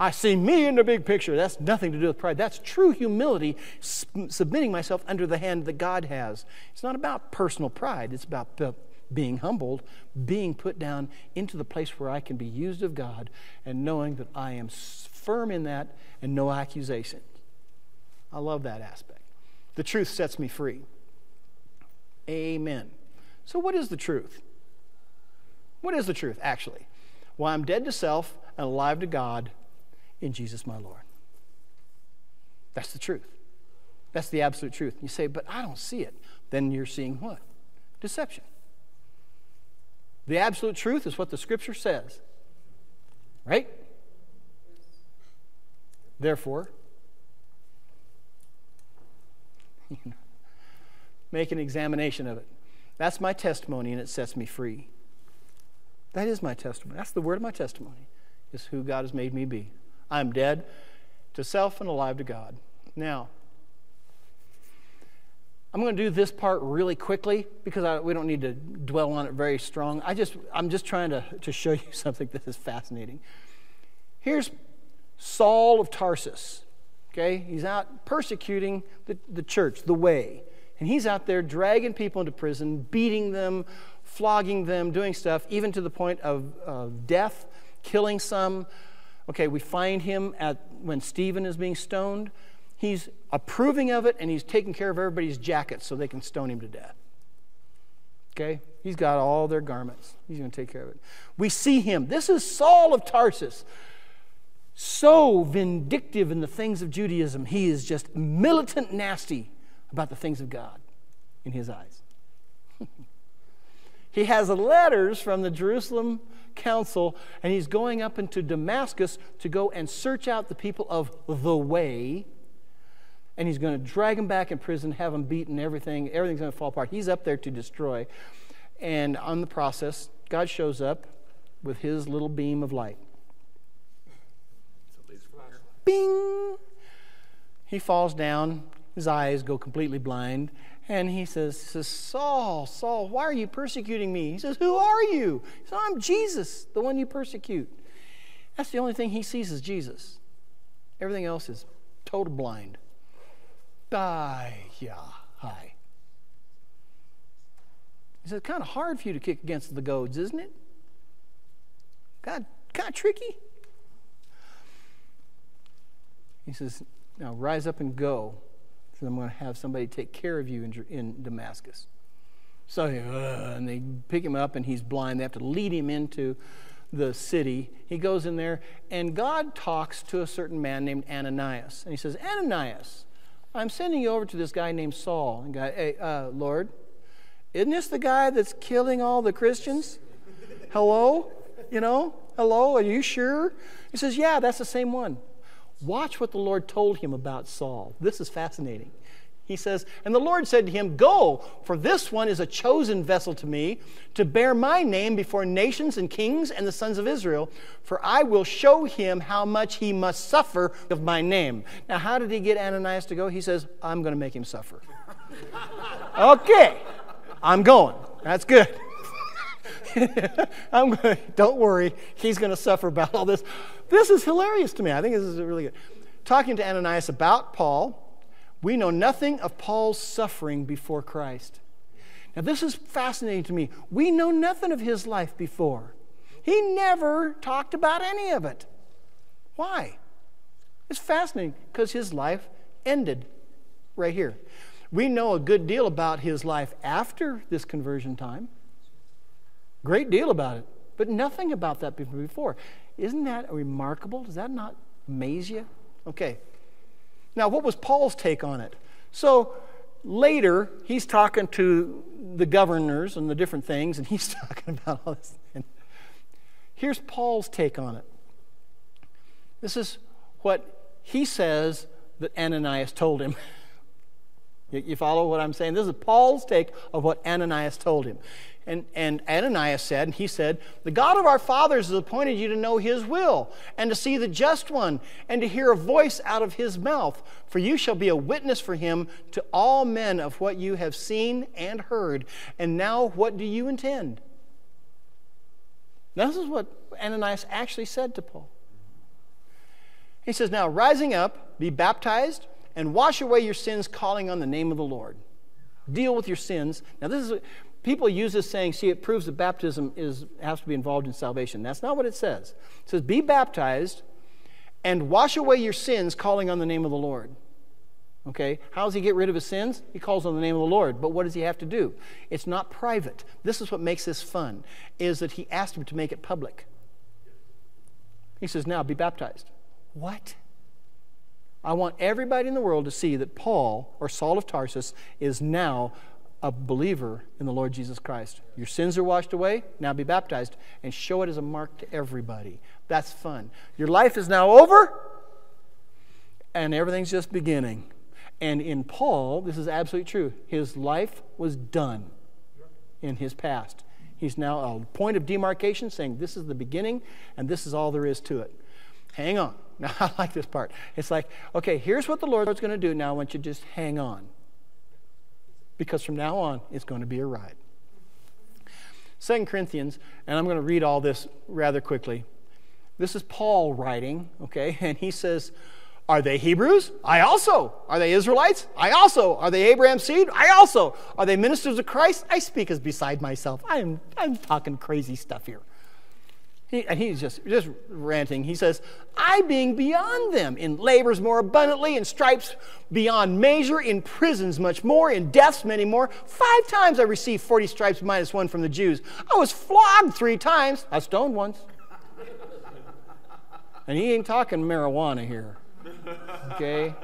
I see me in the big picture. That's nothing to do with pride. That's true humility, submitting myself under the hand that God has. It's not about personal pride, it's about being humbled, being put down into the place where I can be used of God, and knowing that I am firm in that and no accusation. I love that aspect. The truth sets me free. Amen. So, what is the truth? What is the truth, actually? Well, I'm dead to self and alive to God in Jesus my Lord. That's the truth. That's the absolute truth. You say, but I don't see it. Then you're seeing what? Deception. The absolute truth is what the scripture says. Right? Therefore, make an examination of it. That's my testimony, and it sets me free. That is my testimony. That's the word of my testimony, is who God has made me be. I'm dead to self and alive to God. Now, I'm going to do this part really quickly because I, we don't need to dwell on it very strong. I just, I'm just trying to, to show you something that is fascinating. Here's Saul of Tarsus. Okay, he's out persecuting the, the church, the way. And he's out there dragging people into prison, beating them, flogging them, doing stuff, even to the point of, of death, killing some. Okay, we find him at when Stephen is being stoned. He's approving of it and he's taking care of everybody's jackets so they can stone him to death. Okay? He's got all their garments. He's going to take care of it. We see him. This is Saul of Tarsus. So vindictive in the things of Judaism. He is just militant nasty about the things of God in his eyes. he has letters from the Jerusalem council, and he's going up into Damascus to go and search out the people of the way. And he's going to drag them back in prison, have them beaten, everything. Everything's going to fall apart. He's up there to destroy. And on the process, God shows up with his little beam of light. Bing! He falls down. His eyes go completely blind. And he says, says, Saul, Saul, why are you persecuting me? He says, Who are you? He says, I'm Jesus, the one you persecute. That's the only thing he sees is Jesus. Everything else is total blind. Die, yeah, hi. He says, kind of hard for you to kick against the goads, isn't it? God, kind of tricky. He says, Now rise up and go I'm going to have somebody take care of you in, in Damascus. So, uh, and they pick him up, and he's blind. They have to lead him into the city. He goes in there, and God talks to a certain man named Ananias. And he says, Ananias, I'm sending you over to this guy named Saul. And guy, hey, uh, Lord, isn't this the guy that's killing all the Christians? Hello? You know? Hello? Are you sure? He says, Yeah, that's the same one. Watch what the Lord told him about Saul. This is fascinating. He says, And the Lord said to him, Go, for this one is a chosen vessel to me to bear my name before nations and kings and the sons of Israel, for I will show him how much he must suffer of my name. Now, how did he get Ananias to go? He says, I'm going to make him suffer. okay, I'm going. That's good. I'm going, don't worry, he's going to suffer about all this. This is hilarious to me. I think this is really good. Talking to Ananias about Paul, we know nothing of Paul's suffering before Christ. Now, this is fascinating to me. We know nothing of his life before. He never talked about any of it. Why? It's fascinating because his life ended right here. We know a good deal about his life after this conversion time. Great deal about it, but nothing about that before. Isn't that remarkable? Does that not amaze you? Okay. Now, what was Paul's take on it? So later, he's talking to the governors and the different things, and he's talking about all this. And here's Paul's take on it. This is what he says that Ananias told him. you follow what I'm saying? This is Paul's take of what Ananias told him. And, and Ananias said, and he said, The God of our fathers has appointed you to know his will, and to see the just one, and to hear a voice out of his mouth. For you shall be a witness for him to all men of what you have seen and heard. And now, what do you intend? Now, this is what Ananias actually said to Paul. He says, Now, rising up, be baptized, and wash away your sins, calling on the name of the Lord. Deal with your sins. Now, this is people use this saying, see, it proves that baptism is, has to be involved in salvation. That's not what it says. It says, be baptized and wash away your sins, calling on the name of the Lord. Okay? How does he get rid of his sins? He calls on the name of the Lord. But what does he have to do? It's not private. This is what makes this fun, is that he asked him to make it public. He says, now be baptized. What? I want everybody in the world to see that Paul, or Saul of Tarsus, is now a believer in the Lord Jesus Christ. Your sins are washed away, now be baptized and show it as a mark to everybody. That's fun. Your life is now over and everything's just beginning. And in Paul, this is absolutely true. His life was done in his past. He's now a point of demarcation saying this is the beginning and this is all there is to it. Hang on. Now, I like this part. It's like, okay, here's what the Lord's going to do. Now I want you to just hang on because from now on it's going to be a ride. Second Corinthians, and I'm going to read all this rather quickly. This is Paul writing, okay, and he says, Are they Hebrews? I also. Are they Israelites? I also. Are they Abraham's seed? I also. Are they ministers of Christ? I speak as beside myself. I'm, I'm talking crazy stuff here. He, and he's just, just ranting. He says, I being beyond them, in labors more abundantly, in stripes beyond measure, in prisons much more, in deaths many more. Five times I received 40 stripes minus one from the Jews. I was flogged three times. I stoned once. and he ain't talking marijuana here. Okay?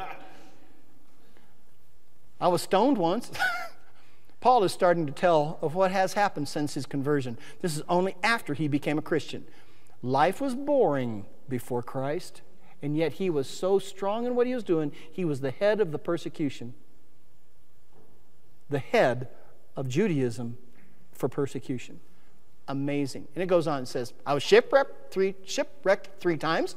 I was stoned once. Paul is starting to tell of what has happened since his conversion. This is only after he became a Christian. Life was boring before Christ, and yet he was so strong in what he was doing, he was the head of the persecution, the head of Judaism for persecution. Amazing. And it goes on and says, I was shipwrecked three, shipwrecked three times.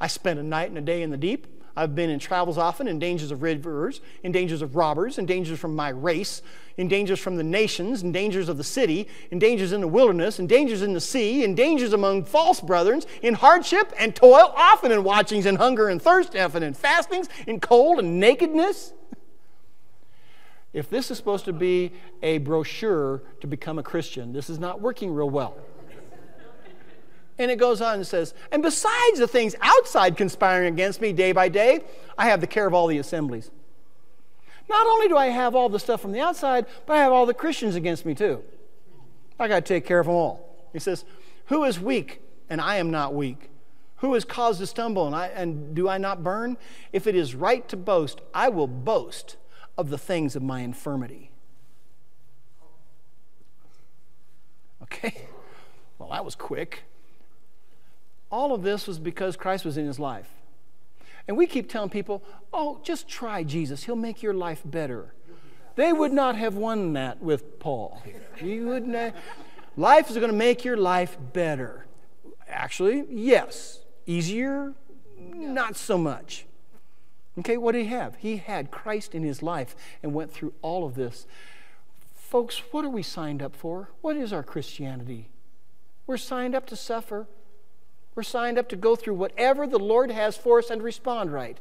I spent a night and a day in the deep. I've been in travels often, in dangers of rivers, in dangers of robbers, in dangers from my race, in dangers from the nations, in dangers of the city, in dangers in the wilderness, in dangers in the sea, in dangers among false brethren, in hardship and toil, often in watchings and hunger and thirst, often in fastings, in cold and nakedness. If this is supposed to be a brochure to become a Christian, this is not working real well. And it goes on and says, And besides the things outside conspiring against me day by day, I have the care of all the assemblies. Not only do I have all the stuff from the outside, but I have all the Christians against me too. I got to take care of them all. He says, Who is weak and I am not weak? Who is caused to stumble and, I, and do I not burn? If it is right to boast, I will boast of the things of my infirmity. Okay? Well, that was quick. All of this was because Christ was in his life. And we keep telling people, oh, just try Jesus. He'll make your life better. They would not have won that with Paul. You wouldn't have, life is going to make your life better. Actually, yes. Easier? Not so much. Okay, what did he have? He had Christ in his life and went through all of this. Folks, what are we signed up for? What is our Christianity? We're signed up to suffer. We're signed up to go through whatever the Lord has for us and respond right.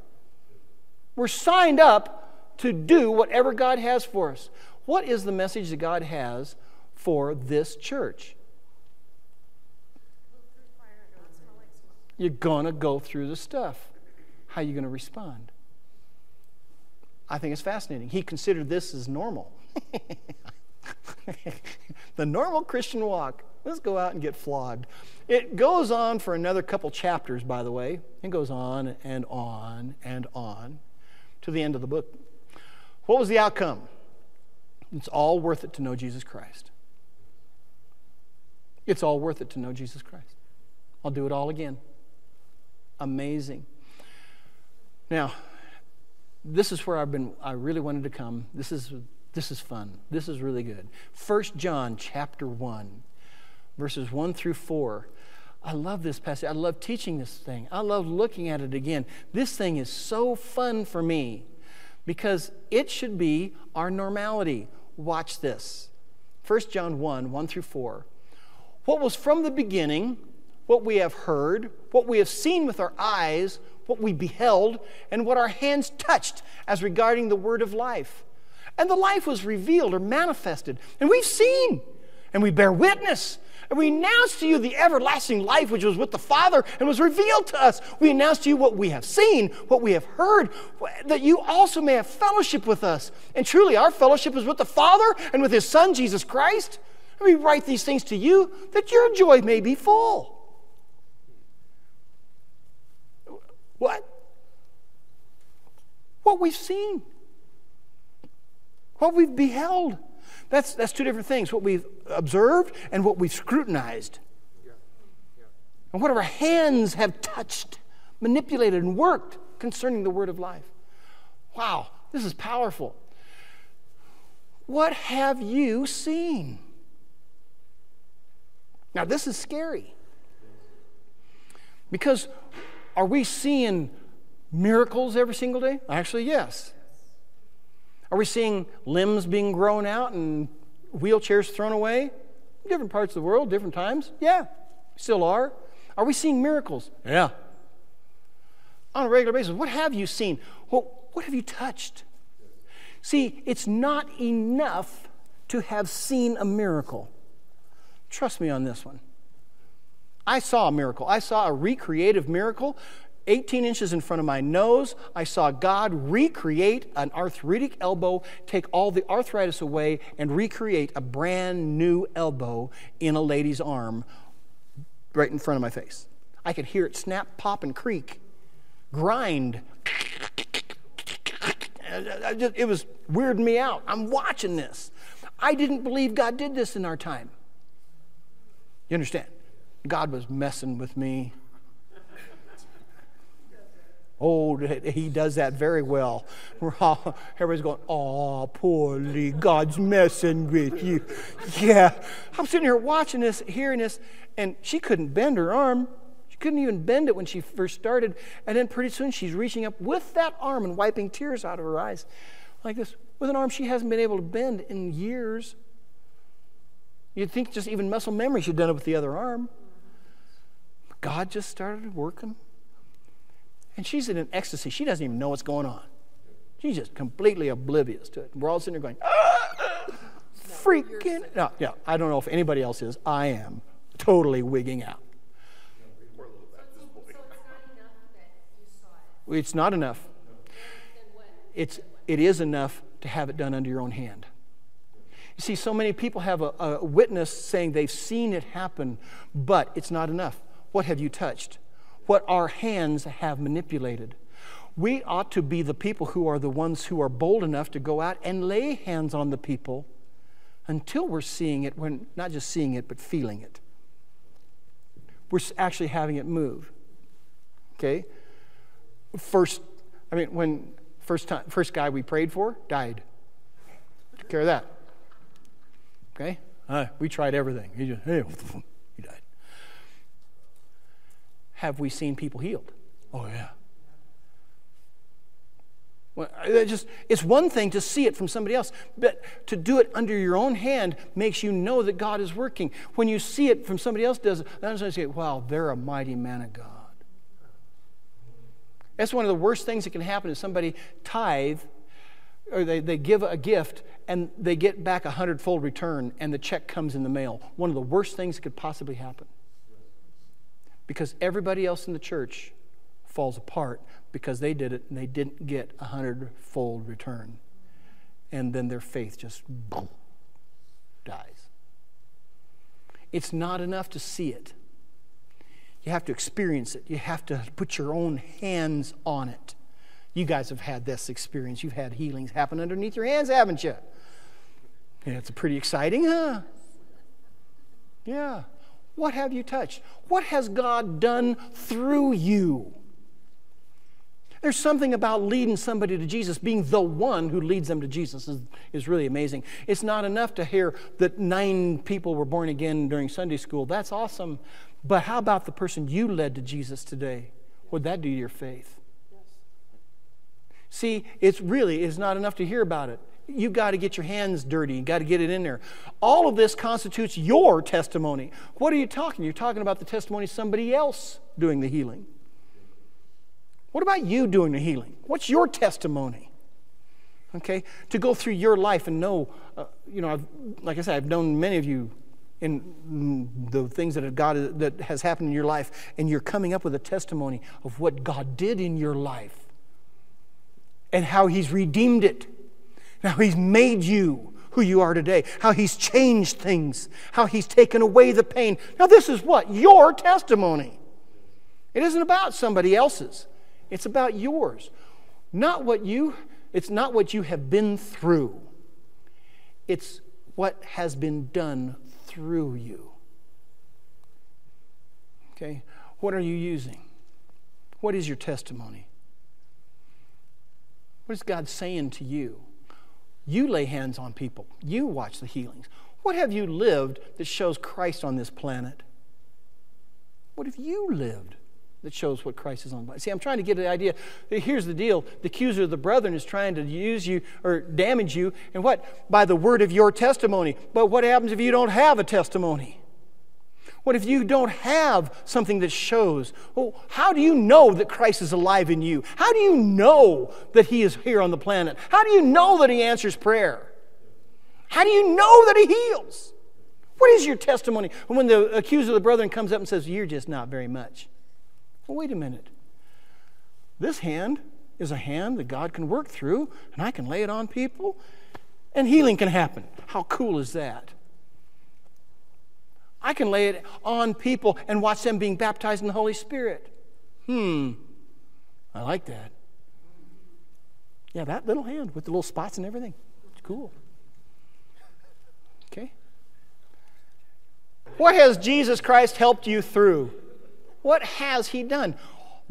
We're signed up to do whatever God has for us. What is the message that God has for this church? You're going to go through the stuff. How are you going to respond? I think it's fascinating. He considered this as normal. the normal Christian walk. Let's go out and get flogged. It goes on for another couple chapters, by the way. It goes on and on and on. to the end of the book. What was the outcome? It's all worth it to know Jesus Christ. It's all worth it to know Jesus Christ. I'll do it all again. Amazing. Now, this is where I've been I really wanted to come. This is this is fun. This is really good. First John chapter 1 verses 1 through 4. I love this passage. I love teaching this thing. I love looking at it again. This thing is so fun for me because it should be our normality. Watch this. 1 John 1 1 through 4. What was from the beginning, what we have heard, what we have seen with our eyes, what we beheld, and what our hands touched as regarding the word of life. And the life was revealed or manifested, and we've seen, and we bear witness. And we announce to you the everlasting life which was with the Father and was revealed to us. We announce to you what we have seen, what we have heard, that you also may have fellowship with us. And truly, our fellowship is with the Father and with His Son, Jesus Christ. And we write these things to you that your joy may be full. What? What we've seen, what we've beheld. That's, that's two different things what we've observed and what we've scrutinized. And what our hands have touched, manipulated, and worked concerning the word of life. Wow, this is powerful. What have you seen? Now, this is scary. Because are we seeing miracles every single day? Actually, yes. Are we seeing limbs being grown out and wheelchairs thrown away? Different parts of the world, different times? Yeah, still are. Are we seeing miracles? Yeah. On a regular basis. What have you seen? Well, what have you touched? See, it's not enough to have seen a miracle. Trust me on this one. I saw a miracle. I saw a recreative miracle 18 inches in front of my nose, I saw God recreate an arthritic elbow, take all the arthritis away, and recreate a brand new elbow in a lady's arm right in front of my face. I could hear it snap, pop, and creak, grind. it was weirding me out. I'm watching this. I didn't believe God did this in our time. You understand? God was messing with me. Oh, he does that very well. everybody's going, oh, poor Lee, God's messing with you. Yeah. I'm sitting here watching this, hearing this, and she couldn't bend her arm. She couldn't even bend it when she first started. And then pretty soon she's reaching up with that arm and wiping tears out of her eyes like this, with an arm she hasn't been able to bend in years. You'd think just even muscle memory she'd done it with the other arm. God just started working and she's in an ecstasy. She doesn't even know what's going on. She's just completely oblivious to it. We're all sitting there going, ah, freaking. No, yeah, I don't know if anybody else is. I am totally wigging out. It's not enough. It's, it is enough to have it done under your own hand. You see, so many people have a, a witness saying they've seen it happen, but it's not enough. What have you touched? What our hands have manipulated. We ought to be the people who are the ones who are bold enough to go out and lay hands on the people until we're seeing it, when not just seeing it, but feeling it. We're actually having it move. Okay? First, I mean, when first time, first guy we prayed for died. Took care of that. Okay? Uh, we tried everything. He just, hey, have we seen people healed? Oh, yeah. Well, it just, it's one thing to see it from somebody else, but to do it under your own hand makes you know that God is working. When you see it from somebody else does it, then you say, wow, they're a mighty man of God. That's one of the worst things that can happen is somebody tithe or they, they give a gift and they get back a hundredfold return and the check comes in the mail. One of the worst things that could possibly happen because everybody else in the church falls apart because they did it and they didn't get a hundredfold return. And then their faith just boom, dies. It's not enough to see it. You have to experience it. You have to put your own hands on it. You guys have had this experience. You've had healings happen underneath your hands, haven't you? Yeah, it's pretty exciting, huh? Yeah. What have you touched? What has God done through you? There's something about leading somebody to Jesus, being the one who leads them to Jesus is, is really amazing. It's not enough to hear that nine people were born again during Sunday school. That's awesome. But how about the person you led to Jesus today? What'd that do to your faith? See, it's really it's not enough to hear about it. You've got to get your hands dirty. You've got to get it in there. All of this constitutes your testimony. What are you talking? You're talking about the testimony of somebody else doing the healing. What about you doing the healing? What's your testimony? Okay, to go through your life and know, uh, you know, I've, like I said, I've known many of you in the things that God that has happened in your life, and you're coming up with a testimony of what God did in your life and how He's redeemed it, how He's made you who you are today, how He's changed things, how He's taken away the pain. Now, this is what? Your testimony. It isn't about somebody else's, it's about yours. Not what you, it's not what you have been through, it's what has been done through you. Okay? What are you using? What is your testimony? What is God saying to you? You lay hands on people, you watch the healings. What have you lived that shows Christ on this planet? What have you lived that shows what Christ is on? See, I'm trying to get the idea. Here's the deal the accuser of the brethren is trying to use you or damage you, and what? By the word of your testimony. But what happens if you don't have a testimony? What if you don't have something that shows? Well, how do you know that Christ is alive in you? How do you know that He is here on the planet? How do you know that He answers prayer? How do you know that He heals? What is your testimony? When the accuser of the brethren comes up and says, You're just not very much. Well, wait a minute. This hand is a hand that God can work through, and I can lay it on people, and healing can happen. How cool is that? I can lay it on people and watch them being baptized in the Holy Spirit. Hmm, I like that. Yeah, that little hand with the little spots and everything. It's cool. Okay. What has Jesus Christ helped you through? What has He done?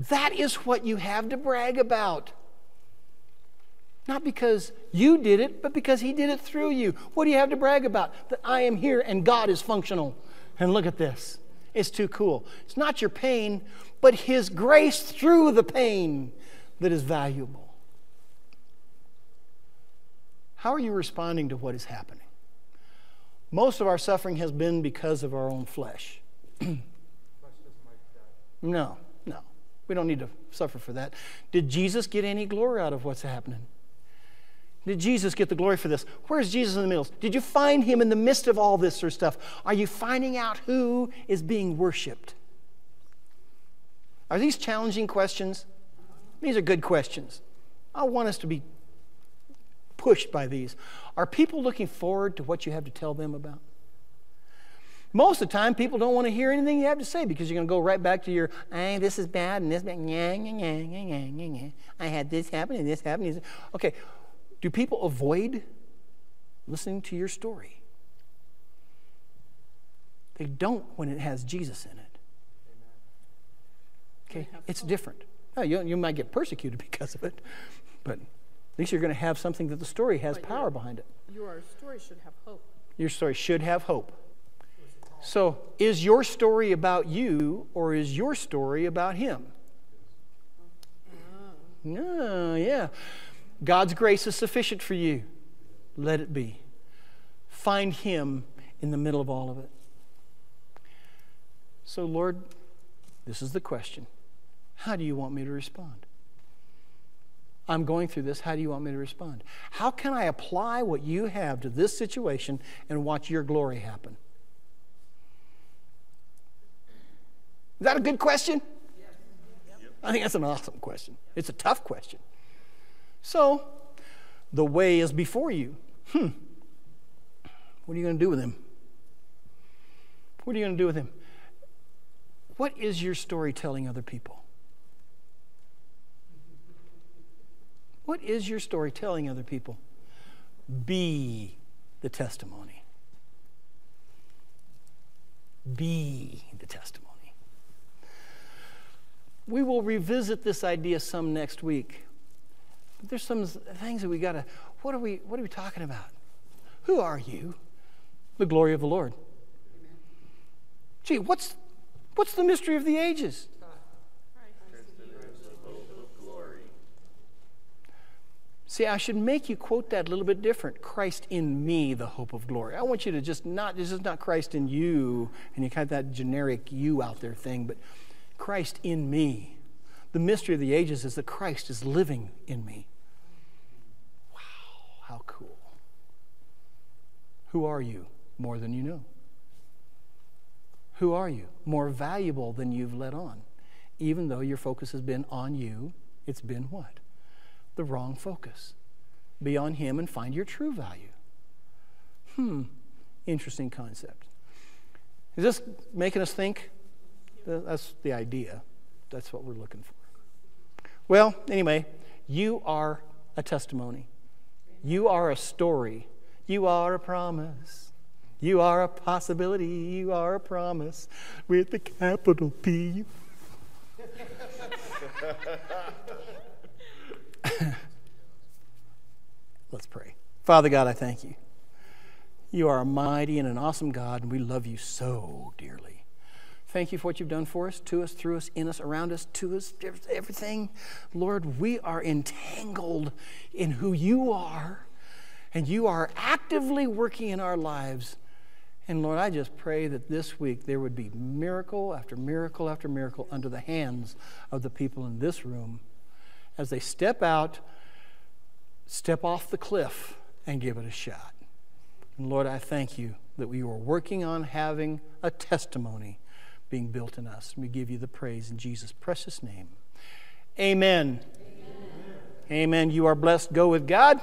That is what you have to brag about. Not because you did it, but because He did it through you. What do you have to brag about? That I am here and God is functional. And look at this. It's too cool. It's not your pain, but His grace through the pain that is valuable. How are you responding to what is happening? Most of our suffering has been because of our own flesh. no, no. We don't need to suffer for that. Did Jesus get any glory out of what's happening? Did Jesus get the glory for this? Where's Jesus in the middle? Did you find him in the midst of all this sort of stuff? Are you finding out who is being worshiped? Are these challenging questions? These are good questions. I want us to be pushed by these. Are people looking forward to what you have to tell them about? Most of the time, people don't want to hear anything you have to say because you're going to go right back to your, hey, this is bad and this bad. Yang, yang, yang. I had this happen and this happened. Okay, do people avoid listening to your story? They don't when it has Jesus in it. Okay? It's different. Oh, you, you might get persecuted because of it, but at least you're going to have something that the story has power your, behind it. Your story should have hope. Your story should have hope. So, is your story about you or is your story about him? No, yeah. God's grace is sufficient for you. Let it be. Find Him in the middle of all of it. So, Lord, this is the question How do you want me to respond? I'm going through this. How do you want me to respond? How can I apply what you have to this situation and watch your glory happen? Is that a good question? I think that's an awesome question. It's a tough question. So, the way is before you. Hmm. What are you going to do with him? What are you going to do with him? What is your story telling other people? What is your story telling other people? Be the testimony. Be the testimony. We will revisit this idea some next week. But there's some things that we got to what are we what are we talking about? Who are you? The glory of the Lord. Gee, what's what's the mystery of the ages? See, I should make you quote that a little bit different. Christ in me, the hope of glory. I want you to just not, this is not Christ in you, and you have that generic you out there thing, but Christ in me. The mystery of the ages is that Christ is living in me. Wow, how cool. Who are you? More than you know. Who are you? More valuable than you've let on. Even though your focus has been on you, it's been what? the wrong focus. Be on Him and find your true value. Hmm, interesting concept. Is this making us think? That's the idea. That's what we're looking for. Well, anyway, you are a testimony. You are a story. You are a promise. You are a possibility. You are a promise with a capital P. Let's pray. Father God, I thank you. You are a mighty and an awesome God, and we love you so dearly. Thank you for what you've done for us, to us, through us, in us, around us, to us, everything. Lord, we are entangled in who you are, and you are actively working in our lives. And Lord, I just pray that this week there would be miracle after miracle after miracle under the hands of the people in this room as they step out, step off the cliff, and give it a shot. And Lord, I thank you that we are working on having a testimony being built in us. We give you the praise in Jesus' precious name. Amen. Amen. Amen. You are blessed. Go with God.